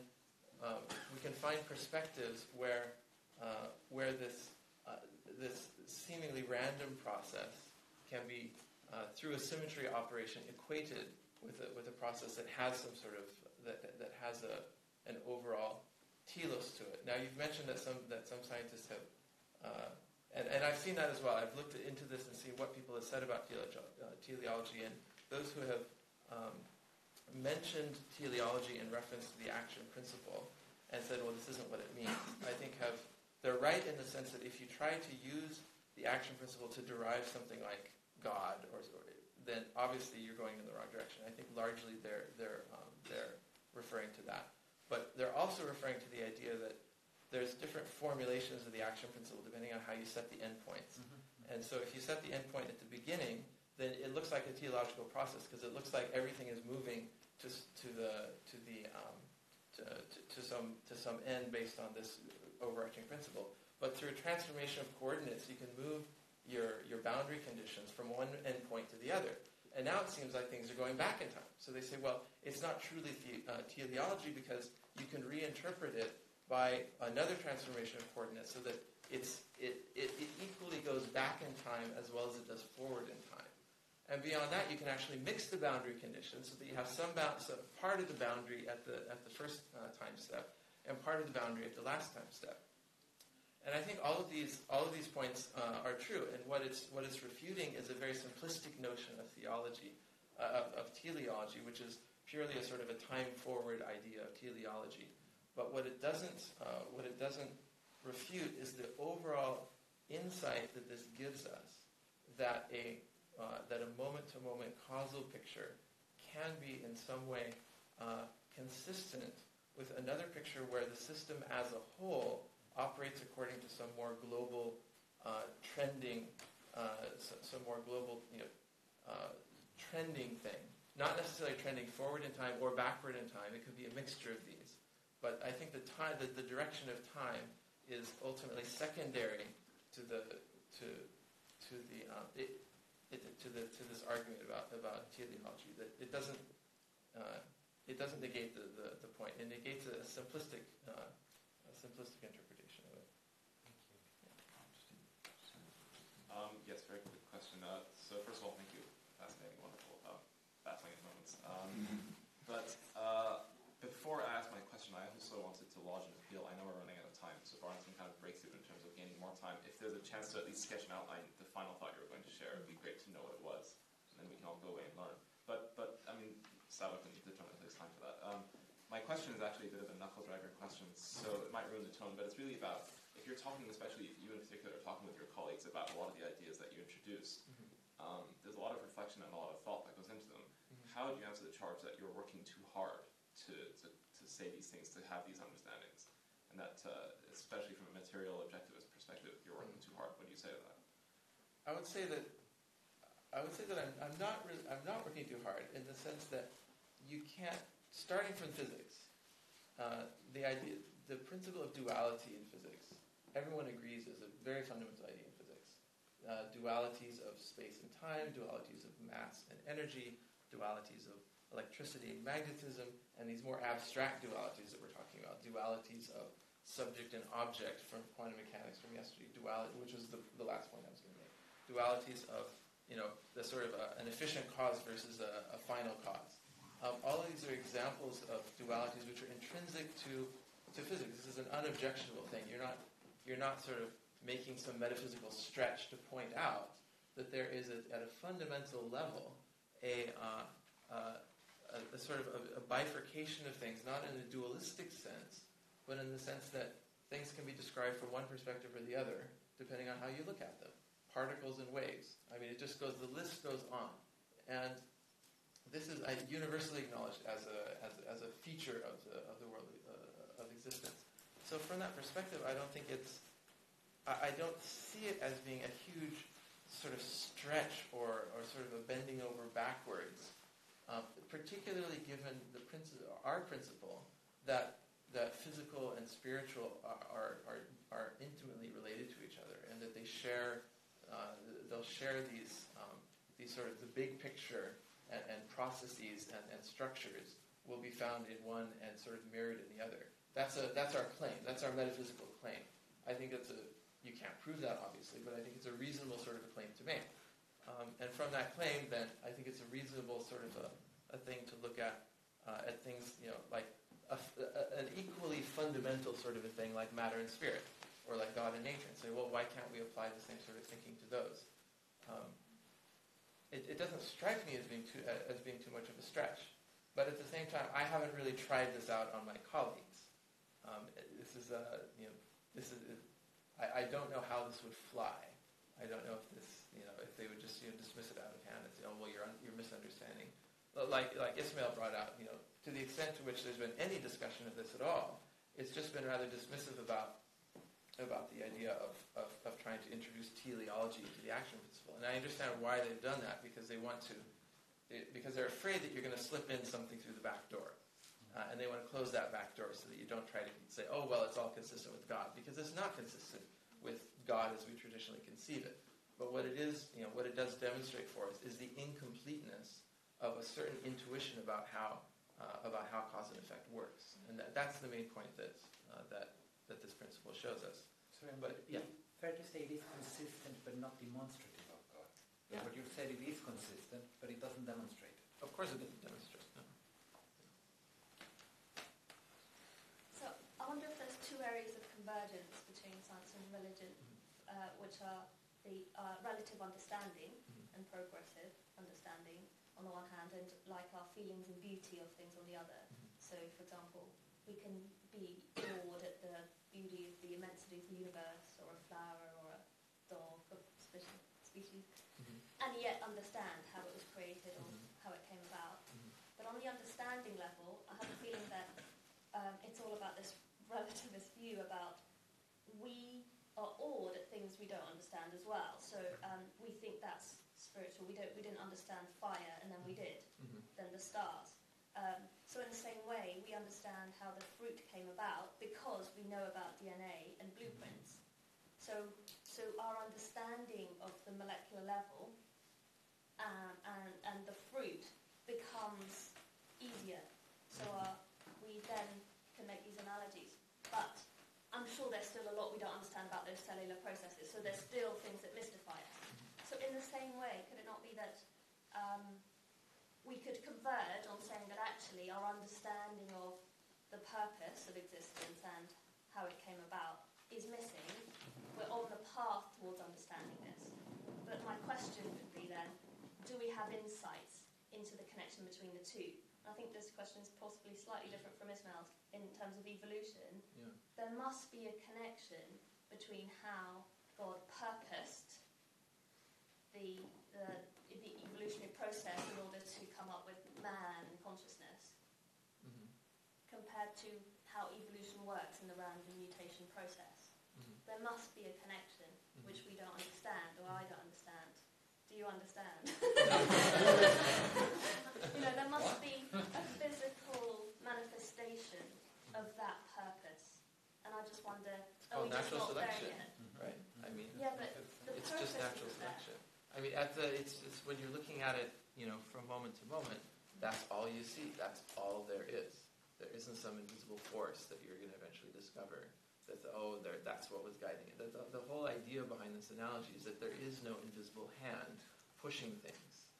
um, we can find perspectives where uh, where this uh, this seemingly random process can be uh, through a symmetry operation equated with a, with a process that has some sort of that, that has a, an overall telos to it. Now you've mentioned that some that some scientists have, uh, and, and I've seen that as well. I've looked into this and seen what people have said about teleology, uh, teleology and those who have um, mentioned teleology in reference to the action principle and said, well, this isn't what it means. I think have they're right in the sense that if you try to use the action principle to derive something like God, or, or then obviously you're going in the wrong direction. I think largely they're they're um, they're referring to that. But they're also referring to the idea that there's different formulations of the action principle depending on how you set the endpoints. Mm-hmm. And so if you set the endpoint at the beginning, then it looks like a teleological process because it looks like everything is moving to, to the to the um, to, to, to, some to some end based on this overarching principle. But through a transformation of coordinates, you can move your your boundary conditions from one endpoint to the other. And now it seems like things are going back in time. So they say, well, it's not truly the, uh, teleology because you can reinterpret it by another transformation of coordinates so that it's, it, it, it equally goes back in time as well as it does forward in time. And beyond that, you can actually mix the boundary conditions so that you have some so part of the boundary at the, at the first uh, time step and part of the boundary at the last time step. And I think all of these, all of these points uh, are true. And what it's, what it's refuting is a very simplistic notion of theology, uh, of, of, teleology, which is purely a sort of a time-forward idea of teleology. But what it doesn't, uh, what it doesn't refute is the overall insight that this gives us that a, uh, that a moment-to-moment causal picture can be in some way uh, consistent with another picture where the system as a whole operates according to some more global uh, trending, uh, some more global you know, uh, trending thing. Not necessarily trending forward in time or backward in time. It could be a mixture of these. But I think the time, the, the direction of time is ultimately secondary to the to to the um, it, it, to the to this argument about about teleology. That it doesn't uh, it doesn't negate the, the, the point. It negates a simplistic uh, a simplistic interpretation. Um, yes, very quick question. Uh, so first of all, thank you. Fascinating, wonderful, uh, fascinating moments. Um, *laughs* but uh, before I ask my question, I also wanted to lodge an appeal. I know we're running out of time, so Barnton kind of breaks it in terms of gaining more time. If there's a chance to at least sketch and outline the final thought you were going to share, it'd be great to know what it was, and then we can all go away and learn. But, but I mean, Sava can determine if there's time for that. Um, my question is actually a bit of a knuckle dragger question, so it might ruin the tone, but it's really about if you're talking, especially if you in particular are talking with your colleagues about a lot of the ideas that you introduce, mm-hmm. um, there's a lot of reflection and a lot of thought that goes into them. Mm-hmm. How do you answer the charge that you're working too hard to, to, to say these things, to have these understandings? And that, uh, especially from a material objectivist perspective, you're working too hard. What do you say to that? I would say that I would say that I'm, I'm not really, I'm not working too hard in the sense that you can't starting from physics. Uh, the idea, the principle of duality in physics everyone agrees is a very fundamental idea in physics. Uh, dualities of space and time, dualities of mass and energy, dualities of electricity and magnetism, and these more abstract dualities that we're talking about, dualities of subject and object from quantum mechanics from yesterday, duality, which was the, the last point I was going to make, dualities of you know the sort of a, an efficient cause versus a, a final cause. Um, all of these are examples of dualities which are intrinsic to to physics. This is an unobjectionable thing. You're not you're not sort of making some metaphysical stretch to point out that there is, a, at a fundamental level, a, uh, uh, a, a sort of a, a, bifurcation of things, not in a dualistic sense, but in the sense that things can be described from one perspective or the other, depending on how you look at them. Particles and waves. I mean, it just goes, the list goes on. And this is universally acknowledged as a, as, as a feature of the, of the world uh, of existence. So from that perspective, I don't think it's, I, I don't see it as being a huge sort of stretch or, or sort of a bending over backwards, um, particularly given the principle, our principle that that physical and spiritual are, are, are intimately related to each other, and that they share, uh, they'll share these um, these sort of the big picture and, and processes and, and structures will be found in one and sort of mirrored in the other. That's, a, that's our claim. That's our metaphysical claim. I think it's a, you can't prove that obviously, but I think it's a reasonable sort of a claim to make. Um, and from that claim, then I think it's a reasonable sort of a, a thing to look at uh, at things, you know, like a, a, an equally fundamental sort of a thing like matter and spirit, or like God and nature, and say, well, why can't we apply the same sort of thinking to those? Um, it, it doesn't strike me as being too uh, as being too much of a stretch, but at the same time, I haven't really tried this out on my colleagues. Um, this is a, you know, this is, I, I don't know how this would fly. I don't know if this, you know, if they would just you know, dismiss it out of hand and say, oh, well, you're, un- you're misunderstanding like like Ismail brought out, you know, to the extent to which there's been any discussion of this at all, it's just been rather dismissive about about the idea of, of, of trying to introduce teleology into the action principle. And I understand why they've done that because they want to, because they're afraid that you're going to slip in something through the back door. Uh, and they want to close that back door so that you don't try to say, oh, well, it's all consistent with God, because it's not consistent with God as we traditionally conceive it. But what it is, you know, what it does demonstrate for us is the incompleteness of a certain intuition about how uh, about how cause and effect works, and that, that's the main point that uh, that that this principle shows us. Sorry, but yeah, fair to say it is consistent but not demonstrative of God. Yeah. What you said, it is consistent, but it doesn't demonstrate. it. Of course, it doesn't demonstrate. No. So I wonder if there's two areas of convergence between science and religion, mm-hmm. uh, which are the uh, relative understanding mm-hmm. and progressive understanding, on the one hand and like our feelings and beauty of things on the other. Mm-hmm. So, for example, we can be awed at the beauty of the immensity of the universe or a flower or a dog of a species, mm-hmm. and yet understand how it was created or how it came about. Mm-hmm. But on the understanding level, I have a feeling that um, it's all about this relativist view about we are awed at things we don't understand as well. So um, we think that's spiritual. We don't we didn't understand fire, and then we did. Mm-hmm. Then the stars. Um, so in the same way, we understand how the fruit came about because we know about DNA and blueprints. So so our understanding of the molecular level um, and and the fruit becomes easier. So mm-hmm. our, we then can make these analogies, but. I'm sure there's still a lot we don't understand about those cellular processes, so there's still things that mystify us. So in the same way, could it not be that um, we could converge on saying that actually our understanding of the purpose of existence and how it came about is missing. We're on the path towards understanding this. But my question would be then, do we have insights into the connection between the two? I think this question is possibly slightly different from Ismail's in terms of evolution. Yeah. There must be a connection between how God purposed the, the, the evolutionary process in order to come up with man and consciousness mm-hmm. compared to how evolution works in the random mutation process. Mm-hmm. There must be a connection mm-hmm. which we don't understand or I don't understand. Do you understand? *laughs* you know, there must be a physical manifestation of that purpose. And I just wonder, are we just not selection. Right. I mean, yeah, but it's just natural selection. I mean, at the, it's, it's when you're looking at it, you know, from moment to moment, that's all you see. That's all there is. There isn't some invisible force that you're going to eventually discover. That the, oh, there, that's what was guiding it. The, the, the whole idea behind this analogy is that there is no invisible hand pushing things.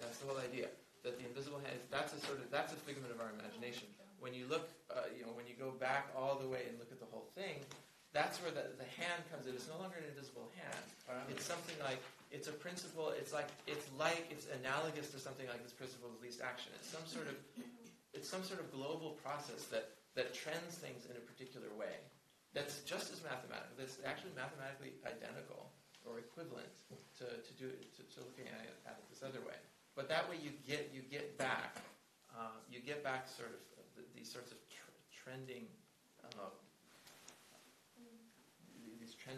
That's the whole idea. That the invisible hand, that's a sort of, that's a figment of our imagination. When you look, uh, you know, when you go back all the way and look at the whole thing, that's where the, the hand comes in. It's no longer an invisible hand. It's something like it's a principle. It's like it's like it's analogous to something like this principle of least action. It's some sort of it's some sort of global process that that trends things in a particular way. That's just as mathematical. That's actually mathematically identical or equivalent to, to do to, to looking at it, at it this other way. But that way you get you get back uh, you get back sort of the, these sorts of tr- trending uh,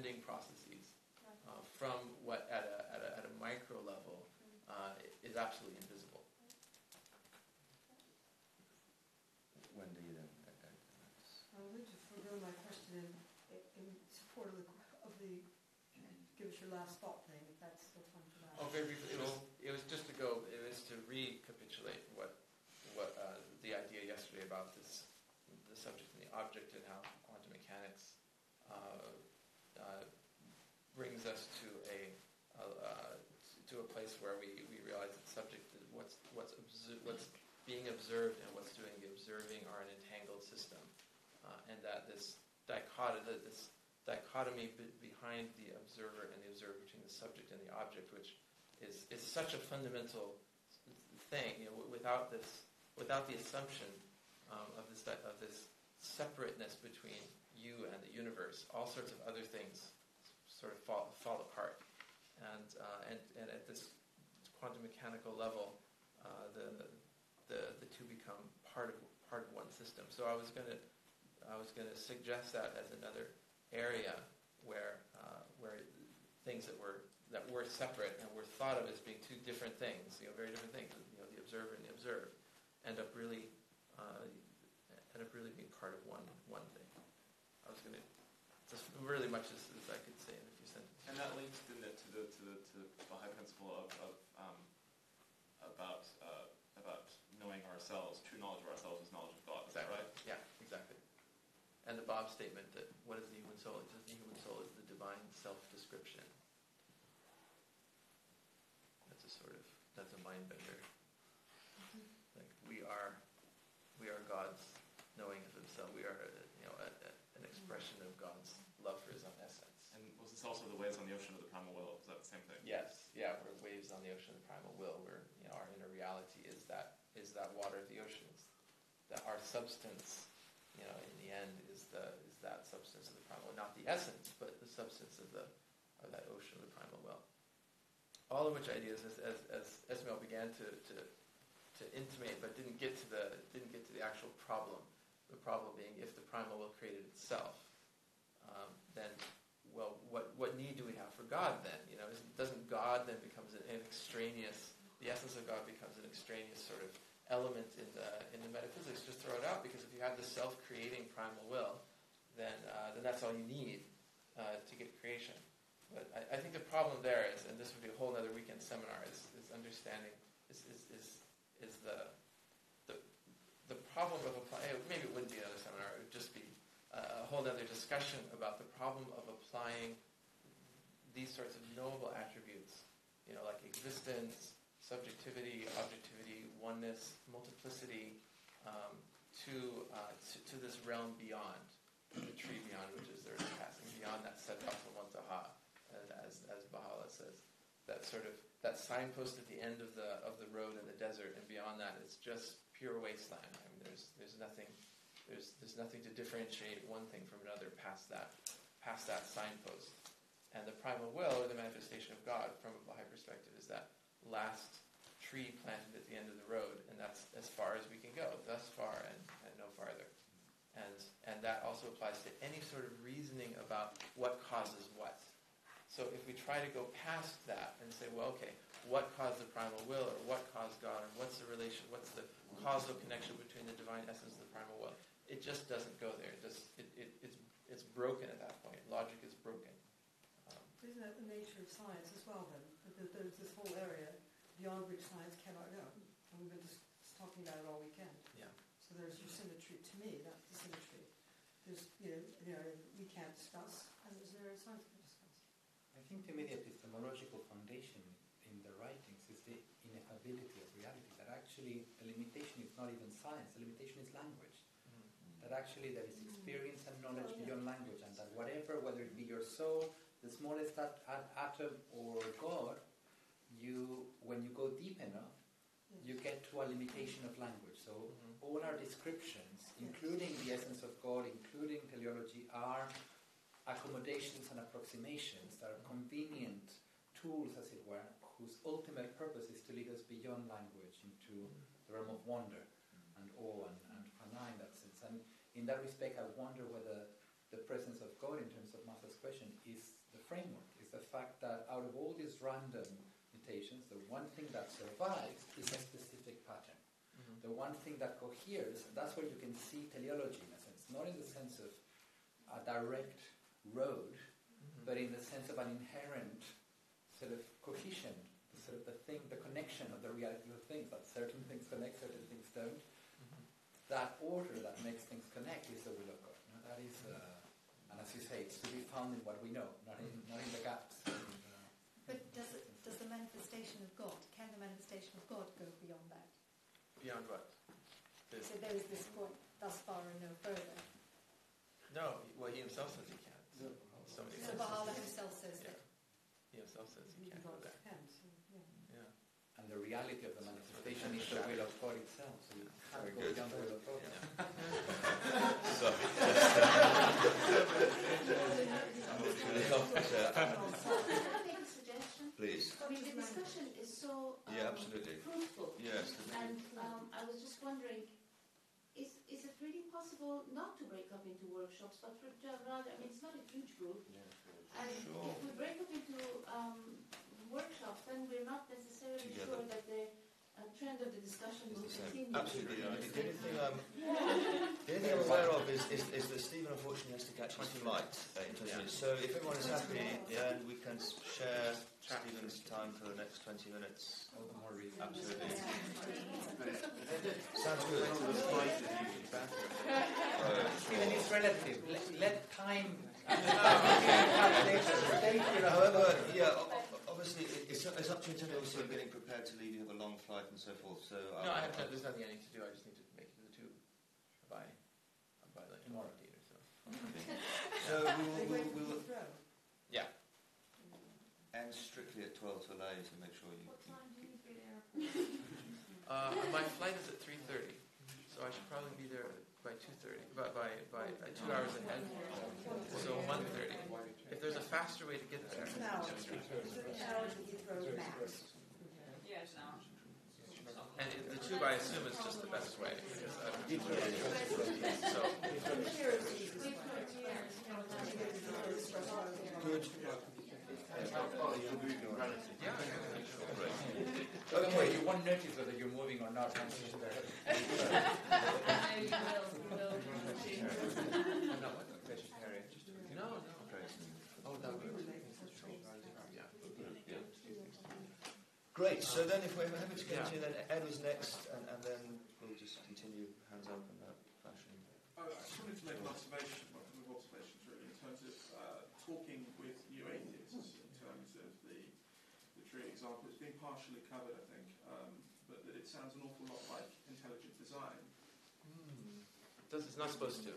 these processes uh, from what at a micro level uh, is absolutely invisible. Wendy, then. I would to forego my question in, in support of the, of the give us your last thought thing, if that's still fun for that. Oh, very briefly. It was, it was just to go, it was to recapitulate what, what uh, the idea yesterday about this, the subject and the object and how quantum mechanics uh, uh, brings us to a, a to a place where we, we realize that subject what's what's what's being observed and what's doing the observing are an entangled system, uh, and that this dichotomy this dichotomy be- behind the observer and the observer between the subject and the object, which is is such a fundamental thing. You know, without this without the assumption um, of this of this separateness between you and the universe, all sorts of other things sort of fall, fall apart. And, uh, and, and at this quantum mechanical level, uh, the, the, the two become part of, part of one system. So I was going to I was going to suggest that as another area where, uh, where things that were, that were separate and were thought of as being two different things, you know, very different things, you know, the observer and the observed, end up really, uh, end up really being part of one, one thing. I was going to, just really much as, as I could say in a few sentences. And that links to the to the to the, to the high principle of, of um, about uh, about knowing ourselves. True knowledge of ourselves is knowledge of God. Is that right? Yeah, exactly. And the Bab statement that what is the human soul? It says the human soul is the divine self-description. That's a sort of that's a mind bender. Like we are, we are God's knowing of Himself. We are, uh, you know, a, a, an expression of God's love for His own essence. This also the waves on the ocean of the primal will? Is that the same thing? Yes, yeah, we're waves on the ocean of the primal will. We're, you know, our inner reality is that is that water of the oceans. That our substance, you know, in the end is the is that substance of the primal, not the essence, but the substance of the of that ocean of the primal will. All of which ideas, as as, as Esmail began to, to to intimate, but didn't get to the didn't get to the actual problem. The problem being, if the primal will created itself, um, then well, what, what need do we have for God then? You know, doesn't God then becomes an, an extraneous, the essence of God becomes an extraneous sort of element in the, in the metaphysics? Just throw it out because if you have the self-creating primal will, then, uh, then that's all you need uh, to get creation. But I, I think the problem there is, and this would be a whole other weekend seminar, is, is understanding, is, is, is, is the, the, the problem of applying, maybe it wouldn't be another seminar, it would just be a whole other discussion about the problem of applying these sorts of knowable attributes, you know, like existence, subjectivity, objectivity, oneness, multiplicity, um, to, uh, to, to this realm beyond, the tree beyond which is there is passing, beyond that sedat taha, as as Baha'u'llah says, that sort of that signpost at the end of the of the road in the desert, and beyond that, it's just pure wasteland. I mean, there's there's nothing there's, there's nothing to differentiate one thing from another past that, past that signpost. And the primal will, or the manifestation of God, from a Baha'i perspective, is that last tree planted at the end of the road, and that's as far as we can go, thus far and, and no farther. And, and that also applies to any sort of reasoning about what causes what. So if we try to go past that and say, well, okay, what caused the primal will, or what caused God, or what's the relation, what's the causal connection between the divine essence and the primal will? It just doesn't go there. It just it, it, it's it's broken at that point. Logic is broken. Um, Isn't that the nature of science as well then? That there's this whole area beyond which science cannot go. And we've been just talking about it all weekend. yeah. So there's your symmetry. To me, that's the symmetry. There's you know, an area we can't discuss, and there's an area science can discuss. I think to me the epistemological foundation in the writings is the ineffability of reality. That actually the limitation is not even science. The limitation is language. That actually there is experience and knowledge beyond language, and that whatever, whether it be your soul, the smallest at- at- atom, or God, you when you go deep enough, you get to a limitation of language. So Mhm. all our descriptions, including the essence of God, including teleology, are accommodations and approximations that are convenient tools, as it were, whose ultimate purpose is to lead us beyond language into the realm of wonder and awe and, and phenomena in that sense. And in that respect, I wonder whether the presence of God, in terms of Martha's question, is the framework, is the fact that out of all these random mutations, the one thing that survives is a specific pattern. Mhm. The one thing that coheres, that's where you can see teleology in a sense, not in the sense of a direct road, Mhm. but in the sense of an inherent sort of cohesion, sort of the thing, the connection of the reality of things, that certain things connect, certain things don't. That order that makes things connect is the will of God. You that is, uh, and as you say, it's to be found in what we know, not in, not in the gaps. And, uh, But does it, does the manifestation manifestation of God, can the manifestation of God go beyond that? Beyond what? The- So there is this point, thus far and no further. no, well, he himself says he can't. Somebody So says Baha'u'llah himself says Yeah. that. he himself says he can't go there. Can, so, yeah. Yeah. And the reality of the manifestation is the will of God itself. So you can't Very go good. beyond the will of God. So, unfortunately, uh, Can I make a suggestion? please. I mean, the discussion is so um, Yeah, absolutely. fruitful, Yes. and um, I was just wondering, is, is it really possible not to break up into workshops, but for, to rather, I mean, it's not a huge group, and Sure. if we break up into um, workshops, then we're not necessarily Together. sure that the trend of the discussion It's will the same. continue. Absolutely. in The the only thing, time. um, the only thing I'm aware of is, is, is that Steven unfortunately has to catch his flight uh, in 20 Yeah. minutes. So if everyone is happy, yeah, we can s- share Steven's time for the next 20 minutes. All the more reason. Absolutely. *laughs* Sounds good. Steven, it's relative. Let, let time. *laughs* However, yeah, o- o- obviously it's, it's up to you in terms of also getting prepared to leave. You have a long flight and so forth. So No, I have no, there's nothing I need to do. I just need to make it to the tube by by like tomorrow or so. *laughs* So we They will, We'll, we'll, Yeah. And strictly at 12 to allow you to make sure you. What time do you be there? Uh, my flight is at 3:30, so I should probably be there by 2:30, by by, by uh, two hours ahead. So 1:30. If there's a faster way to get there, It's an hour. It's an hour to Heathrow max. and it, the tube I assume is just the best way. Because, uh, so Here is the easiest. Good. yeah, Don't worry, you won't notice whether you're moving or not. once you're there. no, no. Oh, that would yeah. Great. So then, if we're happy to Yeah. continue, then Ed was next, and, and then we'll just continue hands up in that fashion. I just wanted to make an observation, well, a couple of observations really, in terms of uh, talking with new atheists, in terms of the, the tree example. Partially covered, I think, um, but that it sounds an awful lot like intelligent design. Does, it's not supposed to.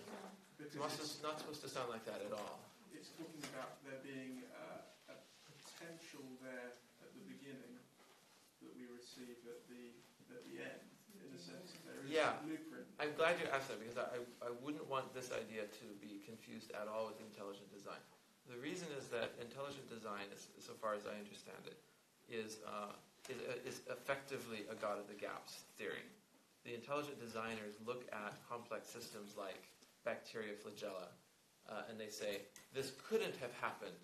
It's not, it's, not supposed to sound like that at all. it's talking about there being uh, a potential there at the beginning that we receive at the, at the end, in a sense there is Yeah. a blueprint. I'm glad you asked that because I, I wouldn't want this idea to be confused at all with intelligent design. The reason is that intelligent design, is, so far as I understand it, is, uh, is, is effectively a God of the gaps theory. The intelligent designers look at complex systems like bacteria flagella uh, and they say this couldn't have happened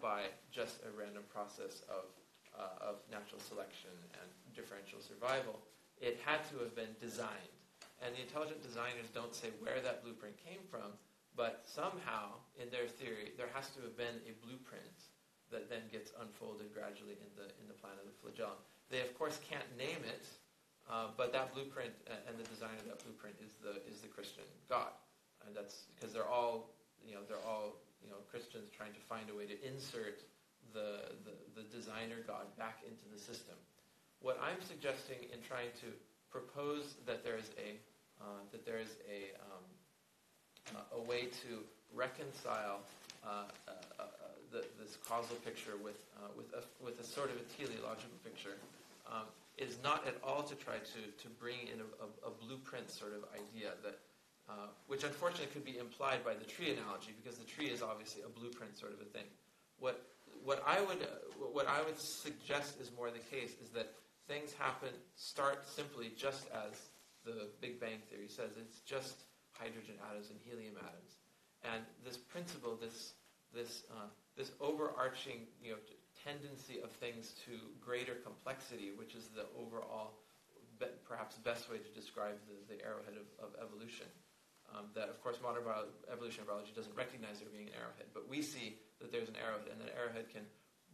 by just a random process of, uh, of natural selection and differential survival. It had to have been designed. And the intelligent designers don't say where that blueprint came from, but somehow, in their theory, there has to have been a blueprint that then gets unfolded gradually in the, in the planet of the flagellum. They, of course, can't name it, uh, but that blueprint uh, and the design of that blueprint is the, is the Christian God. And that's because they're all, you know, they're all, you know, Christians trying to find a way to insert the, the, the designer God back into the system. What I'm suggesting in trying to propose that there is a uh, that there is a um, a way to reconcile uh, the, this causal picture with uh, with a with a sort of a teleological picture um, is not at all to try to to bring in a, a, a blueprint sort of idea that. Uh, which unfortunately could be implied by the tree analogy, because the tree is obviously a blueprint sort of a thing. What what I would what I would suggest is more the case is that things happen start simply just as the Big Bang theory says. It's just hydrogen atoms and helium atoms, and this principle, this this uh, this overarching you know tendency of things to greater complexity, which is the overall perhaps best way to describe the, the arrowhead of, of evolution. Um, that of course modern bio- evolutionary biology doesn't recognize there being an arrowhead, but we see that there's an arrowhead, and that arrowhead can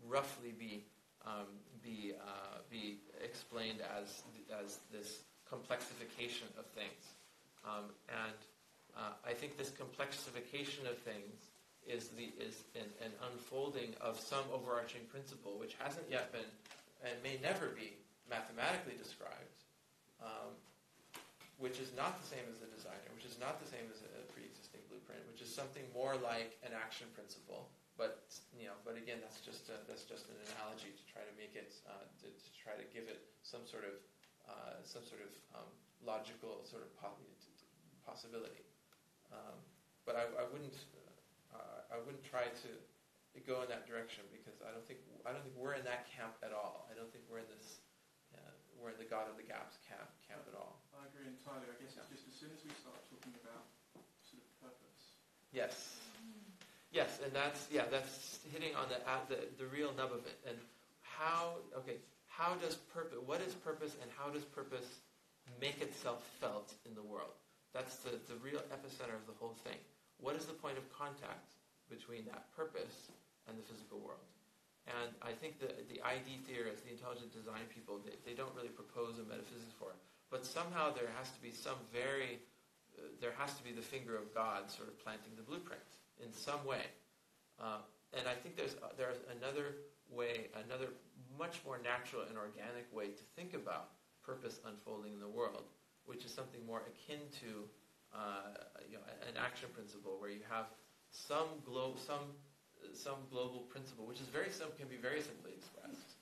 roughly be um, be uh, be explained as as this complexification of things, um, and uh, I think this complexification of things is the is an, an unfolding of some overarching principle which hasn't yet been and may never be mathematically described, um, which is not the same as the designer, which is not the same as a pre-existing blueprint, which is something more like an action principle. But you know, but again, that's just a, that's just an analogy to try to make it uh, to, to, try to give it some sort of uh, some sort of um, logical sort of possibility. Um, but I, I wouldn't I wouldn't try to go in that direction because I don't think I don't think we're in that camp at all. I don't think we're in this uh, we're in the God of the gaps camp camp at all. I agree entirely. I guess it's just as soon as we start talking about sort of purpose. Yes. Yes, and that's yeah, that's hitting on the uh, the, the real nub of it. And how okay, how does purpose what is purpose and how does purpose make itself felt in the world? That's the, the real epicenter of the whole thing. What is the point of contact between that purpose and the physical world? And I think that the ID theorists, the intelligent design people, they, they don't really propose a metaphysics for it. But somehow there has to be some very, uh, there has to be the finger of God sort of planting the blueprint in some way. Uh, and I think there's, uh, there's another way, another much more natural and organic way to think about purpose unfolding in the world, which is something more akin to uh, you know, an action principle where you have some, glo- some, some global principle, which is very sim- can be very simply expressed,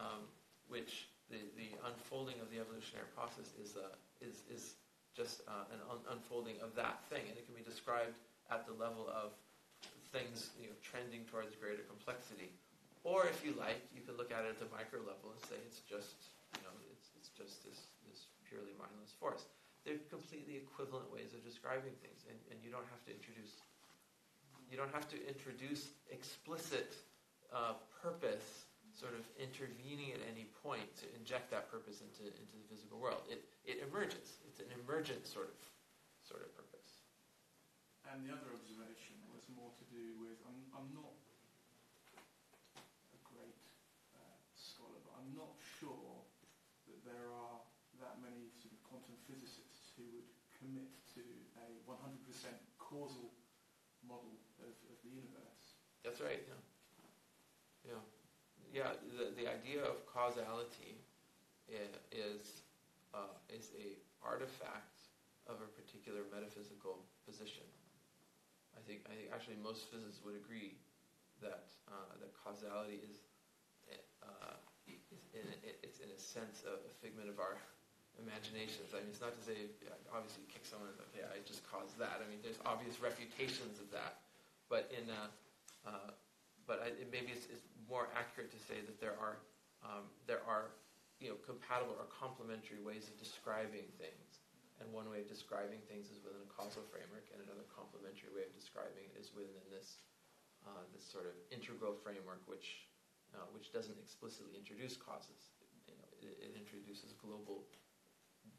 um, which the, the unfolding of the evolutionary process is, uh, is, is just uh, an un- unfolding of that thing, and it can be described at the level of things you know, trending towards greater complexity. Or if you like, you can look at it at the micro level and say it's just, you know, it's, it's just this, this purely mindless force. They're completely equivalent ways of describing things, and, and you don't have to introduce you don't have to introduce explicit uh, purpose sort of intervening at any point to inject that purpose into, into the physical world. It, it emerges. It's an emergent sort of sort of purpose. And the other observation was more to do with I'm, I'm not a great uh, scholar, but I'm not sure that there are that many sort of quantum physicists who would commit to a 100% causal model of, of the universe. That's right. Yeah. Yeah. Yeah. The, the idea of causality is uh, is a artifact of a particular metaphysical position. I think I think actually most physicists would agree that uh, that causality is uh, in it's in a sense a, a figment of our imaginations. I mean, it's not to say obviously you kick someone. Okay, I just caused that. I mean, there's obvious refutations of that, but in uh, uh, but I, maybe it's, it's, more accurate to say that there are um, there are you know compatible or complementary ways of describing things, and one way of describing things is within a causal framework, and another complementary way of describing it is within this uh, this sort of integral framework, which uh, which doesn't explicitly introduce causes. You know, it, it introduces global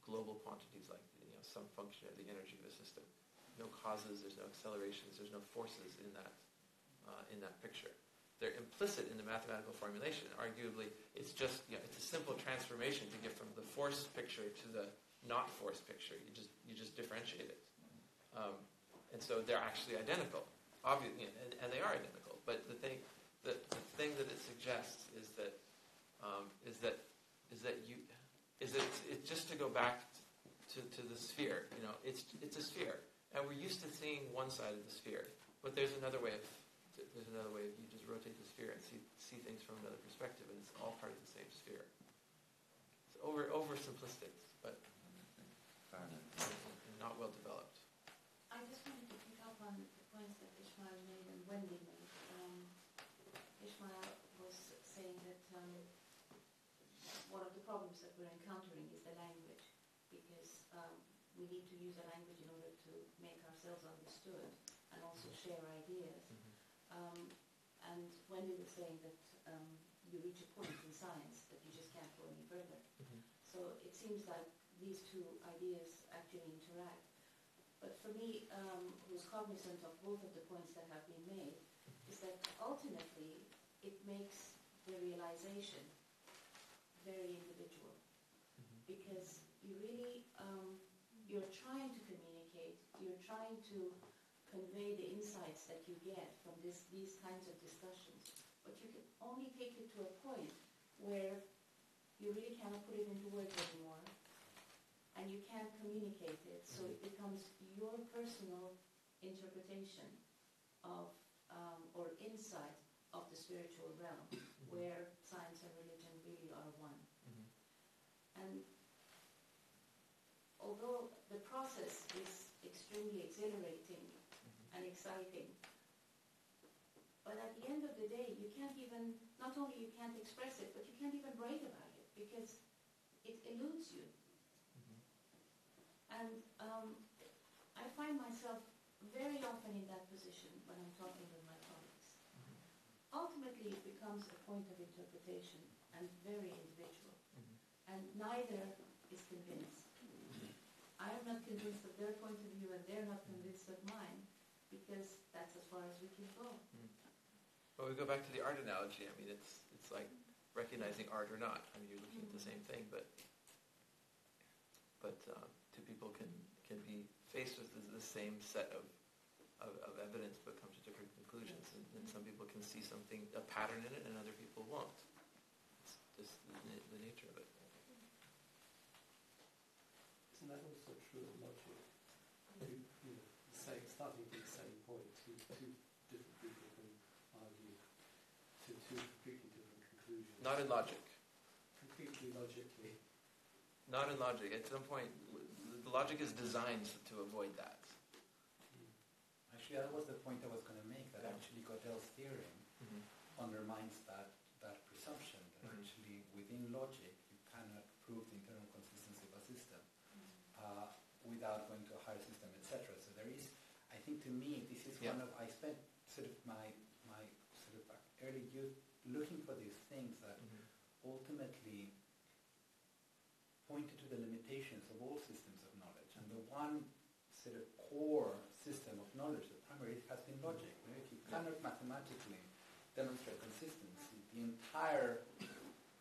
global quantities like you know some function of the energy of a system. No causes, there's no accelerations, there's no forces in that uh, in that picture. They're implicit in the mathematical formulation. Arguably, it's just you know, it's a simple transformation to get from the force picture to the not force picture. You just you just differentiate it, um, and so they're actually identical, obviously, and, and, they are identical. But the thing the, the thing that it suggests is that um, is that is that you is that it's, it's just to go back to, to the sphere. You know, it's it's a sphere, and we're used to seeing one side of the sphere, but there's another way of there's another way you just rotate the sphere and see see things from another perspective, and it's all part of the same sphere. It's over over simplistic, but not well developed. I just wanted to pick up on the points that Ishmael made and Wendy made. Um, Ishmael was saying that um, one of the problems that we're encountering is the language, because um, we need to use a language in order to make ourselves understood and also share ideas. Um, and Wendy was saying that um, you reach a point in science that you just can't go any further. Mm-hmm. So it seems like these two ideas actually interact. But for me, um, who's cognizant of both of the points that have been made, is that ultimately it makes the realization very individual. Mm-hmm. Because you really, um, you're trying to communicate, you're trying to convey the insights that you get from this, these kinds of discussions. But you can only take it to a point where you really cannot put it into words anymore, and you can't communicate it, so it becomes your personal interpretation of um, or insight of the spiritual realm, where science and religion really are one. Mhm. And although the process is extremely exhilarating exciting, but at the end of the day, you can't even, not only you can't express it, but you can't even write about it because it eludes you. Mm-hmm. And um, I find myself very often in that position when I'm talking with my colleagues. Mm-hmm. Ultimately, it becomes a point of interpretation and very individual. Mm-hmm. And neither is convinced. I am not convinced of their point of view, and they're not convinced of mine, because that's as far as we can go. Well, we go back to the art analogy. I mean, it's it's like recognizing art or not. I mean, you're looking at the same thing, but but uh, two people can can be faced with the, the same set of, of of evidence, but come to different conclusions. And, and some people can see something a pattern in it, and other people won't. It's just the, the nature of it. Isn't that also true of logic? You, you know, say, starting from the same point, two, two different people can argue to two completely different conclusions. Not in logic. Completely logically. Not in logic. At some point, the logic is designed to avoid that. Actually, that was the point I was going to make. That actually Gödel's theorem undermines that that presumption that Mhm. actually within logic you cannot prove the internal consistency of a system uh, without going to a higher system, etc. So there is, I think, to me, this is Yeah. one of I spent sort of my my sort of early youth looking for these things that mm-hmm. ultimately pointed to the limitations of all systems of knowledge. And the one sort of core system of knowledge, the primary, has been mm-hmm. logic. You know, if you cannot mathematically demonstrate consistency, the entire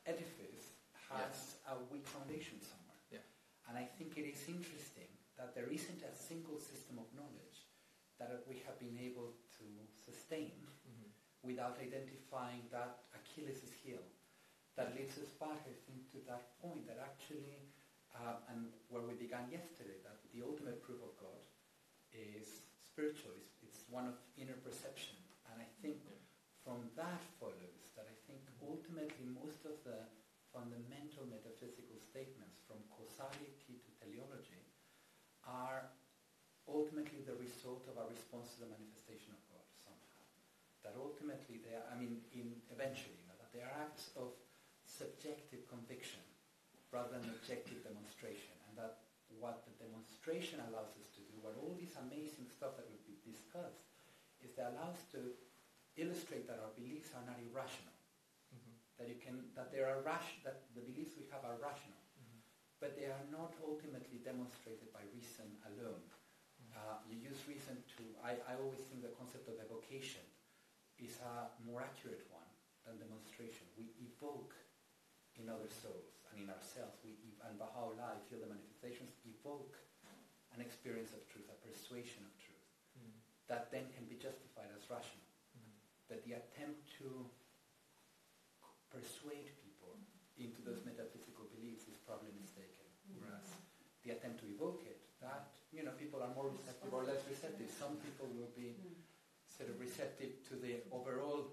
edifice has a weak foundation somewhere. Yeah. And I think it is interesting that there isn't a single system of knowledge that we have been able to sustain without identifying that Achilles' heel that leads us back, I think, to that point that actually, uh, and where we began yesterday, that the ultimate proof of God is spiritual. It's, it's one of inner perception. And I think from that follows that I think ultimately most of the fundamental metaphysical statements from causality to teleology are ultimately the result of our response to the manifestation. That ultimately they are, I mean, in eventually, you know, that they are acts of subjective conviction rather than objective demonstration, and that what the demonstration allows us to do, what all this amazing stuff that we've discussed, is that allows us to illustrate that our beliefs are not irrational, mm-hmm. that you can, that there are rash, that the beliefs we have are rational, mm-hmm. but they are not ultimately demonstrated by reason alone. Mm-hmm. Uh, you use reason to, I, I always think the concept of evocation is a more accurate one than demonstration. We evoke in other souls and in ourselves, we, ev- and Baha'u'llah, I feel the manifestations evoke an experience of truth, a persuasion of truth, mm-hmm. that then can be justified as rational. Mm-hmm. That the attempt to persuade people into those metaphysical beliefs is probably mistaken. Mm-hmm. Whereas the attempt to evoke it, that, you know, people are more receptive or less receptive. Some people will be sort of receptive to the overall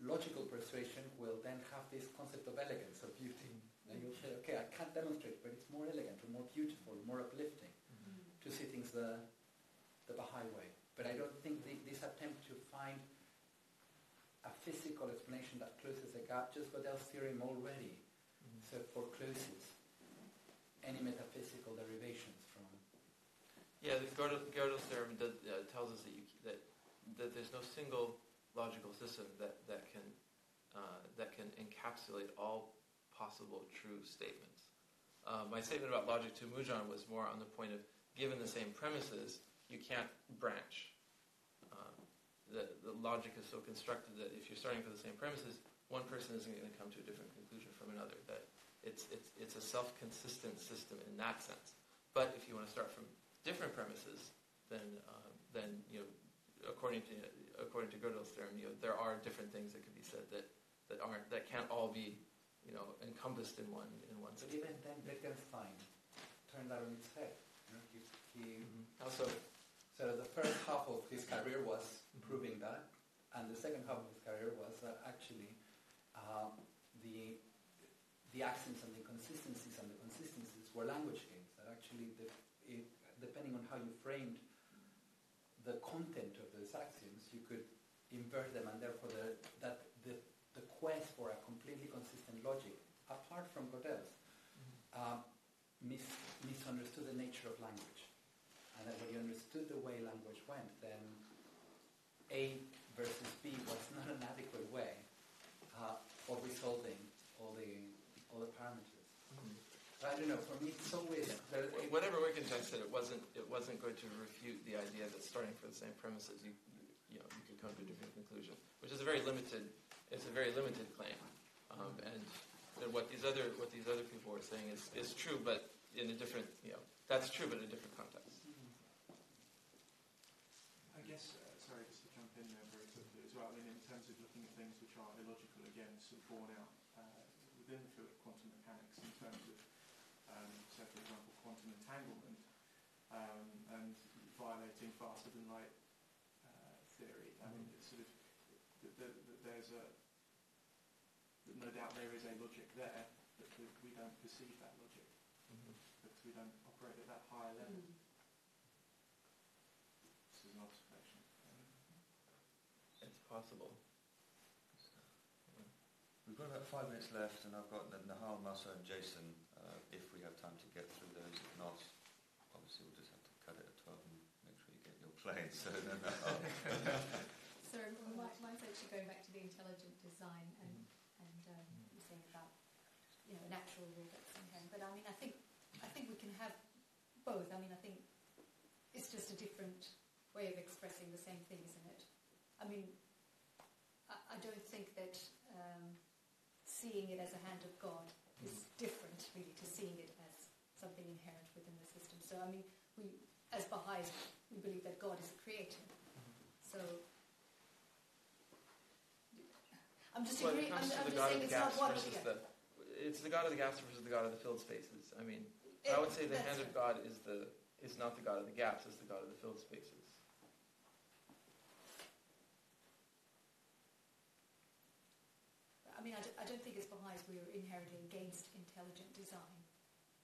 logical persuasion will then have this concept of elegance, of beauty. Mm-hmm. And you'll say, okay, I can't demonstrate, but it's more elegant or more beautiful, more uplifting mm-hmm. to see things the, the Baha'i way. But I don't think the, this attempt to find a physical explanation that closes the gap, just Gödel's theorem already mm-hmm. so forecloses any metaphysical derivations from Yeah, the Gödel, Gödel's theorem does, uh, tells us that, you, that there's no single logical system that that can uh, that can encapsulate all possible true statements. Uh, my statement about logic to Mujan was more on the point of given the same premises, you can't branch. Uh, the, the logic is so constructed that if you're starting from the same premises, one person isn't going to come to a different conclusion from another. That it's, it's, it's a self-consistent system in that sense. But if you want to start from different premises, then, uh, then you know, according to according to Gödel's theorem, you know, there are different things that could be said that, that aren't that can't all be you know, encompassed in one in one But even then, Wittgenstein turned that on its head. You know, he, he, Also, so the first half of his career was proving that, and the second half of his career was that actually um, the the axioms and the consistencies and the consistencies were language games. That actually, the, it, depending on how you framed the content of those axioms, you could invert them, and therefore the, that the, the quest for a completely consistent logic, apart from Gödel's, um, mis- misunderstood the nature of language. And that when you understood the way language went, then A versus B was not an adequate way uh, of resolving all the all the parameters. So I don't know. For me, it's always there- Wh- Whatever Wittgenstein said, it wasn't it wasn't going to refute the idea that starting from the same premises, you you know you could come to a different conclusion, which is a very limited it's a very limited claim, um, and what these other what these other people were saying is, is true, but in a different you know that's true, but in a different context. I guess, uh, sorry, just to jump in there very quickly as well. I mean, in terms of looking at things which are illogical, again, sort of borne out uh, within the field of quantum mechanics in terms of, um, say, for example, quantum entanglement um, and violating faster than light uh, theory. I mean, it's sort of that, that, that there's a that no doubt there is a logic there, but we don't perceive that logic because we don't operate at that higher level. This is an observation. It's possible. We've got about five minutes left, and I've got N- Nahal, Masa, and Jason. Uh, if we have time to get through those, if not, obviously we'll just have to cut it at twelve and make sure you get your plane. *laughs* So then, Nahal. So mi- mine's actually going back to the intelligent design and, and um, you're saying about you know natural rule that's inherent. But I mean, I think I think we can have both. I mean, I think it's just a different way of expressing the same thing, isn't it? I mean, I, I don't think that um, seeing it as a hand of God is different, really, to seeing it as something inherent within the system. So, I mean, we, as Baha'is, we believe that God is a creator. So, I'm just Well, agreeing. I'm, I'm just saying it's not one or the other. It's the god of the gaps versus the god of the filled spaces. I mean, It- I would say the hand of. God is the is not the god of the gaps, it's the god of the filled spaces. I mean, I, d- I don't think as Baha'is we are inherently against intelligent design,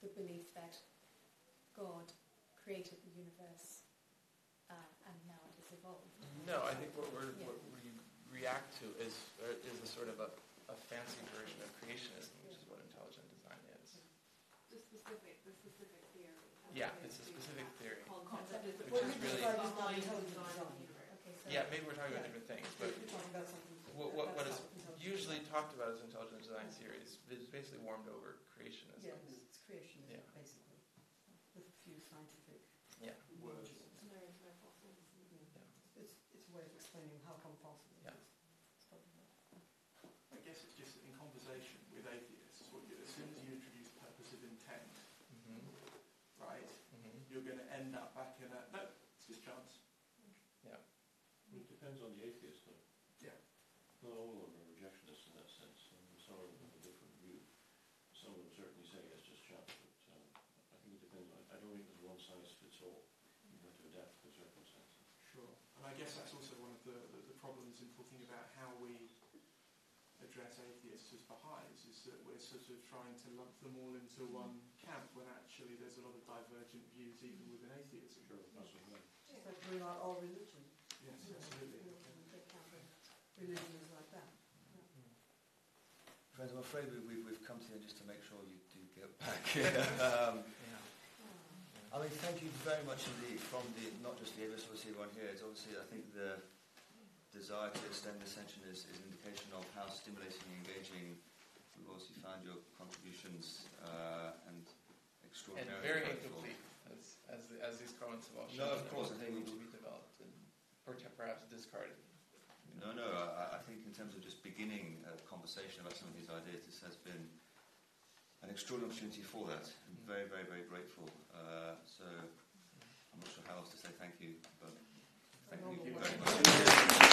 the belief that God created the universe uh, and now it has evolved. No, I think what, we're, Yeah. what we react to is uh, is a sort of a, a fancy version of creationism, which is what intelligent design is. The specific, the specific theory. Yeah, it's a specific theory. Concept is Which is really- behind design of design. the universe. Okay, so Yeah, maybe we're talking about Yeah. different things, but You're talking about something. what, what, what is that's not intelligent usually talked about as intelligent design theory is, is basically warmed over creationism. Yeah, it's creationism, Yeah. basically, with a few scientific Yeah. Words. modules. No, no fossils. Yeah. It's, it's a way of explaining how come possible it Yeah. is. It's probably not. I guess it's just in conversation with atheists, what you, as soon as you introduce purpose of intent, hmm right, hmm you're going to end up back in a, no, it's just chance. It depends on the atheist, though. Yeah. Not all of them are rejectionists in that sense. and some of them have a different view. Some of them certainly say it's just chance, but um, I think it depends. I, I don't think there's one size fits all. You have to adapt to the circumstances. Sure. And I guess that's also one of the, the, the problems in talking about how we address atheists as Baha'is, is that we're sort of trying to lump them all into one camp when actually there's a lot of divergent views even within atheism. Sure, possibly. Just like rule out all religion. Yes, you absolutely. you know, they count it. Religion is like that. Friends, I'm afraid we, we've, we've come to you just to make sure you do get back. *laughs* um, Yeah. I mean, thank you very much indeed from the not just the ABS, obviously everyone here. It's obviously I think the desire to extend the session is, is an indication of how stimulating and engaging we've obviously found your contributions uh, and And extraordinary. very incomplete, as, as, the, as these comments have all shown. No, of course, I They think need we- to be developed and perhaps discarded. No, no. I, I think in terms of just beginning a conversation about some of these ideas, this has been an extraordinary opportunity for that. I'm very, very, very grateful. Uh, so I'm not sure how else to say thank you, but thank you very much.